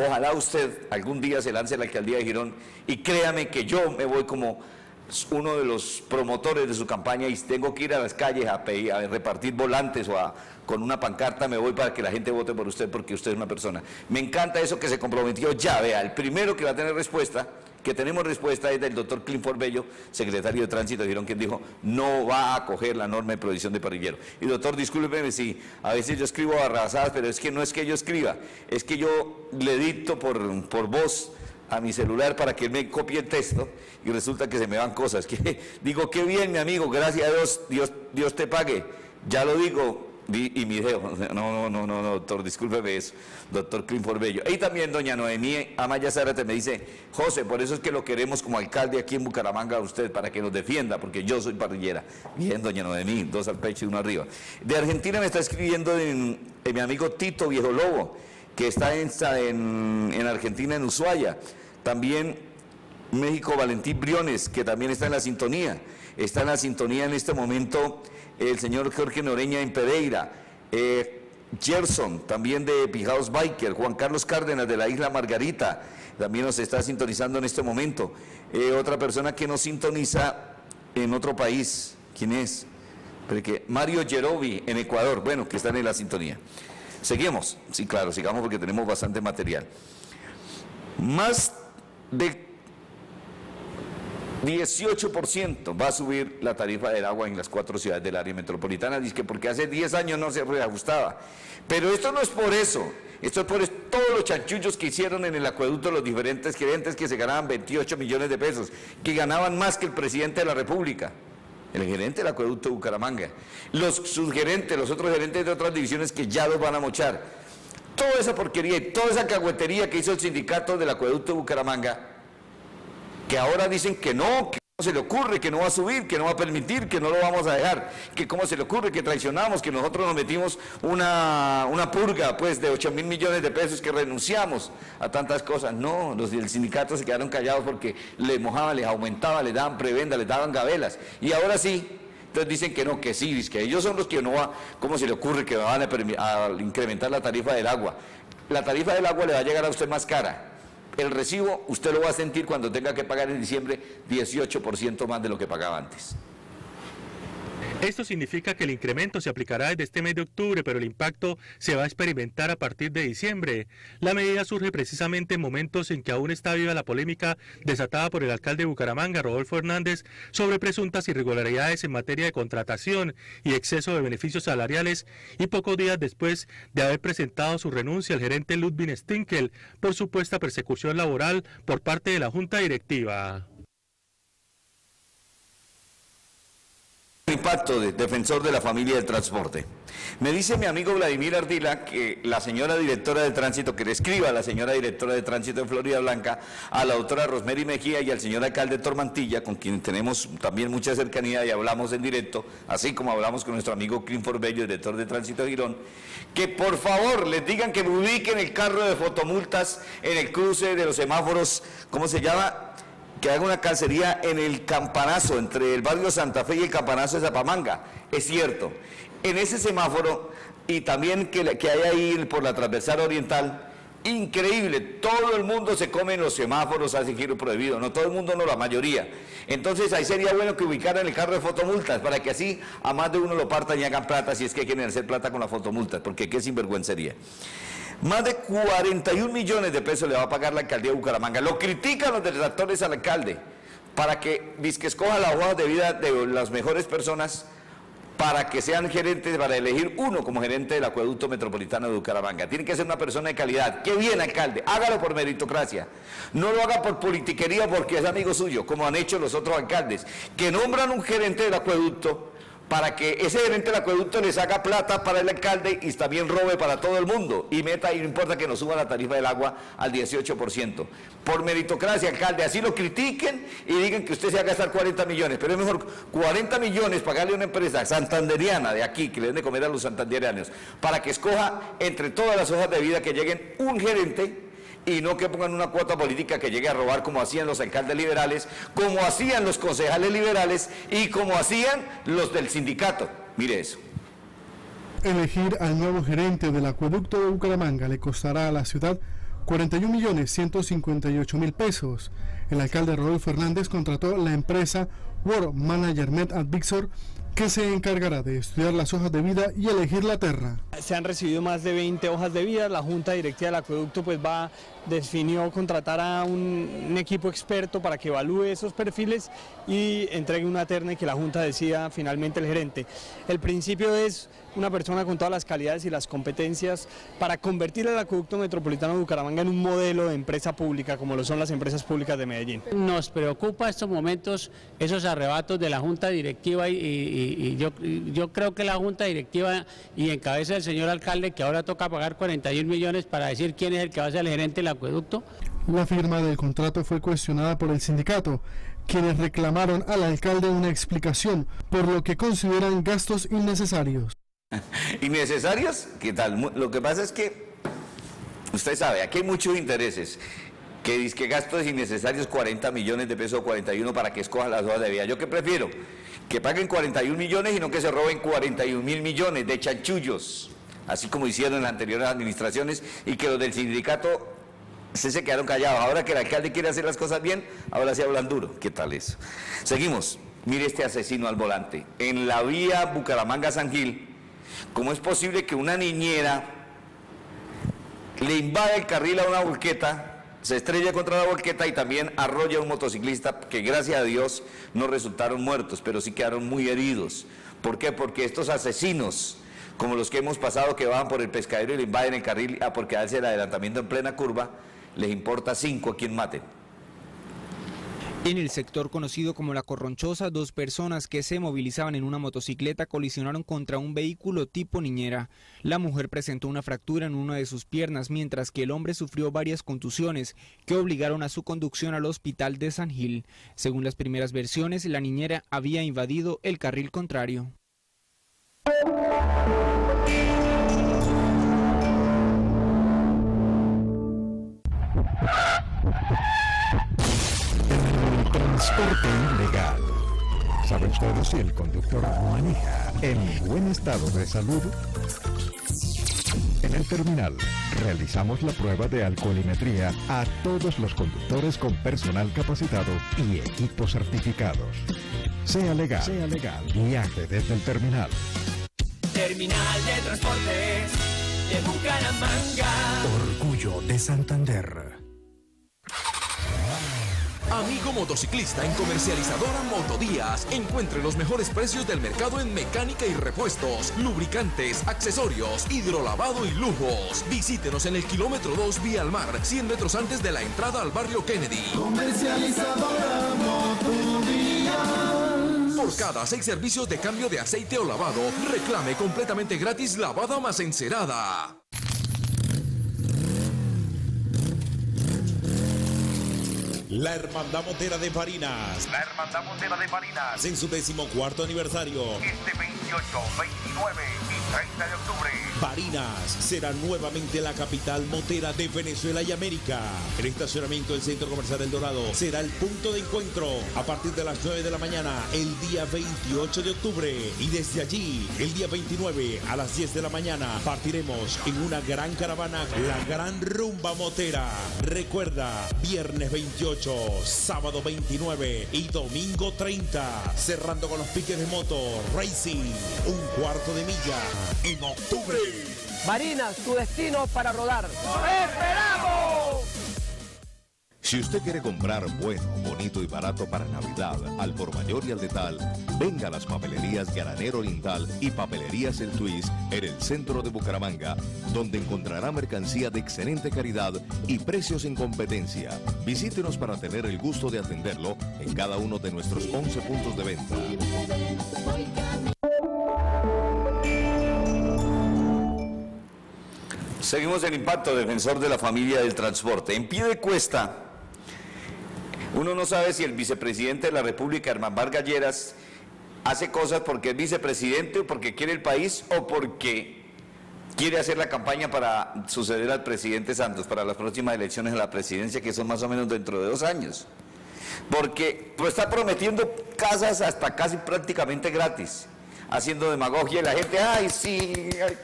Ojalá usted algún día se lance a la alcaldía de Girón y créame que yo me voy como uno de los promotores de su campaña y tengo que ir a las calles a, a repartir volantes o a, con una pancarta me voy para que la gente vote por usted porque usted es una persona. Me encanta eso que se comprometió ya, vea, el primero que va a tener respuesta que tenemos respuesta es del doctor Clifford Bello, secretario de Tránsito Girón, quien dijo, no va a acoger la norma de prohibición de parrillero. Y doctor, discúlpeme si a veces yo escribo barrabasadas, pero es que no es que yo escriba, es que yo le dicto por, por voz a mi celular para que él me copie el texto y resulta que se me van cosas. Digo, qué bien, mi amigo, gracias a Dios, Dios, Dios te pague. Ya lo digo, y, mi no, no, no, no, doctor, discúlpeme eso, doctor Clifford Bello. Y también doña Noemí Amaya Zárate me dice, José, por eso es que lo queremos como alcalde aquí en Bucaramanga a usted, para que nos defienda, porque yo soy parrillera. Bien, doña Noemí, dos al pecho y uno arriba. De Argentina me está escribiendo mi amigo Tito Viejo Lobo, que está en, en, en Argentina, en Ushuaia. También México Valentín Briones, que también está en la sintonía. Está en la sintonía en este momento el señor Jorge Noreña en Pereira, eh, Gerson, también de Pijaos Biker, Juan Carlos Cárdenas de la Isla Margarita, también nos está sintonizando en este momento. Eh, otra persona que nos sintoniza en otro país, ¿quién es? Porque Mario Gerovi en Ecuador, bueno, que están en la sintonía. Seguimos, sí, claro, sigamos porque tenemos bastante material. Más de 18% va a subir la tarifa del agua en las cuatro ciudades del área metropolitana, dice que porque hace 10 años no se reajustaba. Pero esto no es por eso, esto es por todos los chanchullos que hicieron en el acueducto los diferentes gerentes que se ganaban 28 millones de pesos, que ganaban más que el presidente de la República, el gerente del acueducto de Bucaramanga, los subgerentes, los otros gerentes de otras divisiones que ya los van a mochar. Toda esa porquería y toda esa cagüetería que hizo el sindicato del acueducto de Bucaramanga que ahora dicen que no, que no se le ocurre, que no va a subir, que no va a permitir, que no lo vamos a dejar, que cómo se le ocurre, que traicionamos, que nosotros nos metimos una, una purga pues de 8 mil millones de pesos, que renunciamos a tantas cosas. No, los del sindicato se quedaron callados porque les mojaban, les aumentaba, les daban prebenda, les daban gabelas. Y ahora sí, entonces dicen que no, que sí, que ellos son los que no va, ¿cómo se le ocurre que van a incrementar la tarifa del agua? La tarifa del agua le va a llegar a usted más cara el recibo usted lo va a sentir cuando tenga que pagar en diciembre 18% más de lo que pagaba antes. Esto significa que el incremento se aplicará desde este mes de octubre, pero el impacto se va a experimentar a partir de diciembre. La medida surge precisamente en momentos en que aún está viva la polémica desatada por el alcalde de Bucaramanga, Rodolfo Hernández, sobre presuntas irregularidades en materia de contratación y exceso de beneficios salariales, y pocos días después de haber presentado su renuncia al gerente Ludwig Stinkel por supuesta persecución laboral por parte de la Junta Directiva. Impacto de defensor de la familia del transporte. Me dice mi amigo Vladimir Ardila que la señora directora de tránsito, que le escriba a la señora directora de tránsito en Florida Blanca, a la doctora Rosemary Mejía y al señor alcalde Tormantilla, con quien tenemos también mucha cercanía y hablamos en directo, así como hablamos con nuestro amigo Clifford Bello, director de tránsito de Girón, que por favor les digan que ubiquen el carro de fotomultas en el cruce de los semáforos, ¿cómo se llama? Que haga una calcería en el campanazo, entre el barrio Santa Fe y el campanazo de Zapamanga. Es cierto. En ese semáforo y también que, que hay ahí por la transversal oriental, Increíble, todo el mundo se come en los semáforos, hace giro prohibido, no todo el mundo, no la mayoría. Entonces ahí sería bueno que ubicaran el carro de fotomultas para que así a más de uno lo partan y hagan plata si es que quieren hacer plata con las fotomultas, porque qué sinvergüencería. Más de 41 millones de pesos le va a pagar la alcaldía de Bucaramanga. Lo critican los detractores al alcalde para que, que escoja la hoja de vida de las mejores personas para que sean gerentes, para elegir uno como gerente del acueducto metropolitano de Bucaramanga. Tiene que ser una persona de calidad. Qué bien, alcalde, hágalo por meritocracia. No lo haga por politiquería porque es amigo suyo, como han hecho los otros alcaldes, que nombran un gerente del acueducto para que ese gerente del acueducto les haga plata para el alcalde y también robe para todo el mundo y meta y no importa que nos suba la tarifa del agua al 18%. Por meritocracia, alcalde, así lo critiquen y digan que usted se va a gastar 40 millones, pero es mejor 40 millones pagarle a una empresa santanderiana de aquí, que le den de comer a los santanderianos, para que escoja entre todas las hojas de vida que lleguen un gerente y no que pongan una cuota política que llegue a robar como hacían los alcaldes liberales, como hacían los concejales liberales y como hacían los del sindicato. Mire eso. Elegir al nuevo gerente del acueducto de Bucaramanga le costará a la ciudad 41 millones 158 mil pesos. El alcalde Rodolfo Fernández contrató la empresa World Management Advisor que se encargará de estudiar las hojas de vida y elegir la terra. Se han recibido más de 20 hojas de vida, la Junta Directiva del Acueducto pues va, definió contratar a un, equipo experto para que evalúe esos perfiles y entregue una terna y que la Junta decida finalmente el gerente. El principio es una persona con todas las calidades y las competencias para convertir el acueducto metropolitano de Bucaramanga en un modelo de empresa pública como lo son las empresas públicas de Medellín. Nos preocupa estos momentos esos arrebatos de la Junta Directiva y, yo, yo creo que la Junta Directiva y en cabeza del señor alcalde que ahora toca pagar 41 millones para decir quién es el que va a ser el gerente del acueducto. La firma del contrato fue cuestionada por el sindicato quienes reclamaron al alcalde una explicación por lo que consideran gastos innecesarios. ¿Innecesarios? ¿Qué tal? Lo que pasa es que, usted sabe, aquí hay muchos intereses. Que dice que gastos innecesarios 40 millones de pesos o 41 para que escojan las hojas de vida. ¿Yo qué prefiero? Que paguen 41 millones y no que se roben 41 mil millones de chanchullos, así como hicieron en las anteriores administraciones y que los del sindicato se, se quedaron callados. Ahora que el alcalde quiere hacer las cosas bien, ahora se hablan duro. ¿Qué tal eso? Seguimos. Mire este asesino al volante. En la vía Bucaramanga-San Gil, ¿Cómo es posible que una niñera le invade el carril a una volqueta, se estrella contra la volqueta y también arrolla a un motociclista que gracias a Dios no resultaron muertos, pero sí quedaron muy heridos? ¿Por qué? Porque estos asesinos, como los que hemos pasado que van por el pescadero y le invaden el carril a porque hace el adelantamiento en plena curva, les importa cinco a quien maten. En el sector conocido como La Corronchosa, dos personas que se movilizaban en una motocicleta colisionaron contra un vehículo tipo niñera. La mujer presentó una fractura en una de sus piernas, mientras que el hombre sufrió varias contusiones que obligaron a su conducción al hospital de San Gil. Según las primeras versiones, la niñera había invadido el carril contrario. Transporte ilegal. ¿Sabe usted si el conductor maneja en buen estado de salud? En el terminal realizamos la prueba de alcoholimetría a todos los conductores con personal capacitado y equipos certificados. Sea legal, sea legal, viaje desde el terminal. Terminal de Transportes de Bucaramanga. Orgullo de Santander. Amigo motociclista en comercializadora Motodías, encuentre los mejores precios del mercado en mecánica y repuestos, lubricantes, accesorios, hidrolavado y lujos. Visítenos en el kilómetro 2 vía al mar, 100 metros antes de la entrada al barrio Kennedy. Comercializadora Motodías. Por cada seis servicios de cambio de aceite o lavado, reclame completamente gratis lavada más encerada. La Hermandad Motera de Farinas. La Hermandad Motera de Farinas. En su decimocuarto aniversario. Este 20 29 y 30 de octubre. Barinas será nuevamente la capital motera de Venezuela y América. El estacionamiento del Centro Comercial El Dorado será el punto de encuentro a partir de las 9 de la mañana el día 28 de octubre. Y desde allí, el día 29 a las 10 de la mañana, partiremos en una gran caravana, la Gran Rumba Motera. Recuerda, viernes 28, sábado 29 y domingo 30, cerrando con los piques de moto, Racing, un cuarto de milla en octubre. Marinas, tu destino para rodar. ¡Esperamos! Si usted quiere comprar bueno, bonito y barato para Navidad, al por mayor y al detal, venga a las papelerías Granero Oriental y Papelerías El Twist en el centro de Bucaramanga, donde encontrará mercancía de excelente calidad y precios en competencia. Visítenos para tener el gusto de atenderlo en cada uno de nuestros 11 puntos de venta. Seguimos el impacto, defensor de la familia del transporte. En pie de cuesta, uno no sabe si el vicepresidente de la República, Herman Vargas hace cosas porque es vicepresidente o porque quiere el país o porque quiere hacer la campaña para suceder al presidente Santos para las próximas elecciones a la presidencia, que son más o menos dentro de dos años. Porque está prometiendo casas hasta casi prácticamente gratis haciendo demagogia y la gente, ay, sí, ay,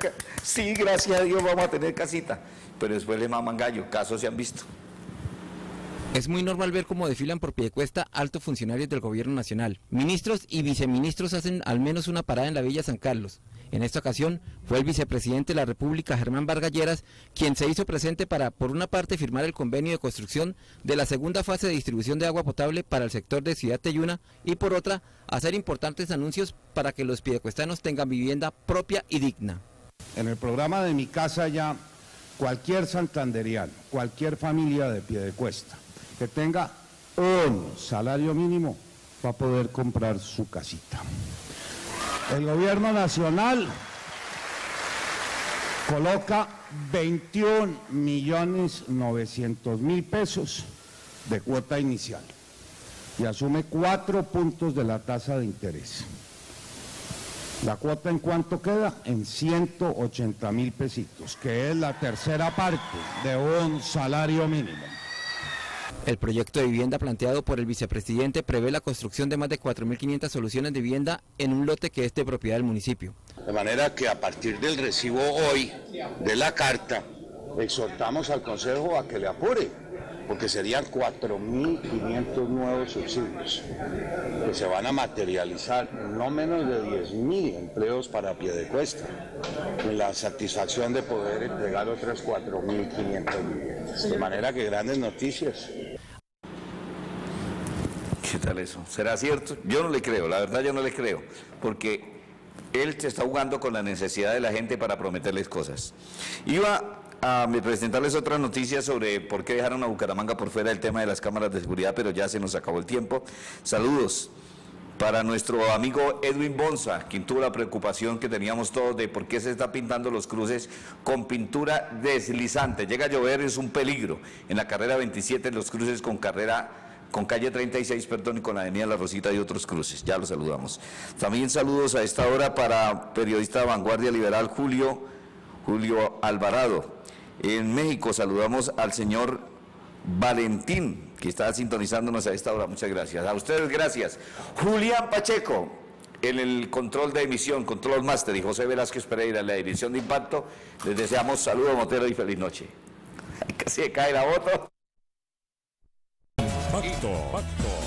sí, gracias a Dios vamos a tener casita. Pero después le maman gallo, casos se han visto. Es muy normal ver cómo desfilan por Piedecuesta altos funcionarios del gobierno nacional. Ministros y viceministros hacen al menos una parada en la Villa San Carlos. En esta ocasión fue el vicepresidente de la República, Germán Vargas Lleras, quien se hizo presente para, por una parte, firmar el convenio de construcción de la segunda fase de distribución de agua potable para el sector de Ciudad Teyuna y, por otra, hacer importantes anuncios para que los piedecuestanos tengan vivienda propia y digna. En el programa de Mi Casa ya cualquier santanderiano, cualquier familia de Piedecuesta que tenga un salario mínimo va a poder comprar su casita. El gobierno nacional coloca 21 millones 900 mil pesos de cuota inicial y asume cuatro puntos de la tasa de interés. La cuota en cuánto queda? En 180 mil pesitos, que es la tercera parte de un salario mínimo. El proyecto de vivienda planteado por el vicepresidente prevé la construcción de más de 4.500 soluciones de vivienda en un lote que es de propiedad del municipio. De manera que a partir del recibo hoy de la carta, exhortamos al Consejo a que le apure, porque serían 4.500 nuevos subsidios que se van a materializar no menos de 10.000 empleos para Piedecuesta, en la satisfacción de poder entregar otras 4.500 viviendas. De manera que grandes noticias. ¿Qué tal eso? ¿Será cierto? Yo no le creo, la verdad yo no le creo, porque él se está jugando con la necesidad de la gente para prometerles cosas. Iba a presentarles otra noticia sobre por qué dejaron a Bucaramanga por fuera del tema de las cámaras de seguridad, pero ya se nos acabó el tiempo. Saludos para nuestro amigo Edwin Bonza, quien tuvo la preocupación que teníamos todos de por qué se está pintando los cruces con pintura deslizante. Llega a llover, es un peligro. En la carrera 27, los cruces con carrera con calle 36, perdón, y con la avenida La Rosita y otros cruces. Ya los saludamos. También saludos a esta hora para periodista de Vanguardia Liberal Julio, Julio Alvarado. En México saludamos al señor Valentín, que está sintonizándonos a esta hora. Muchas gracias. A ustedes gracias. Julián Pacheco, en el control de emisión, control máster, y José Velázquez Pereira en la dirección de impacto. Les deseamos saludo, Motero, y feliz noche. Casi cae la voto. Impacto,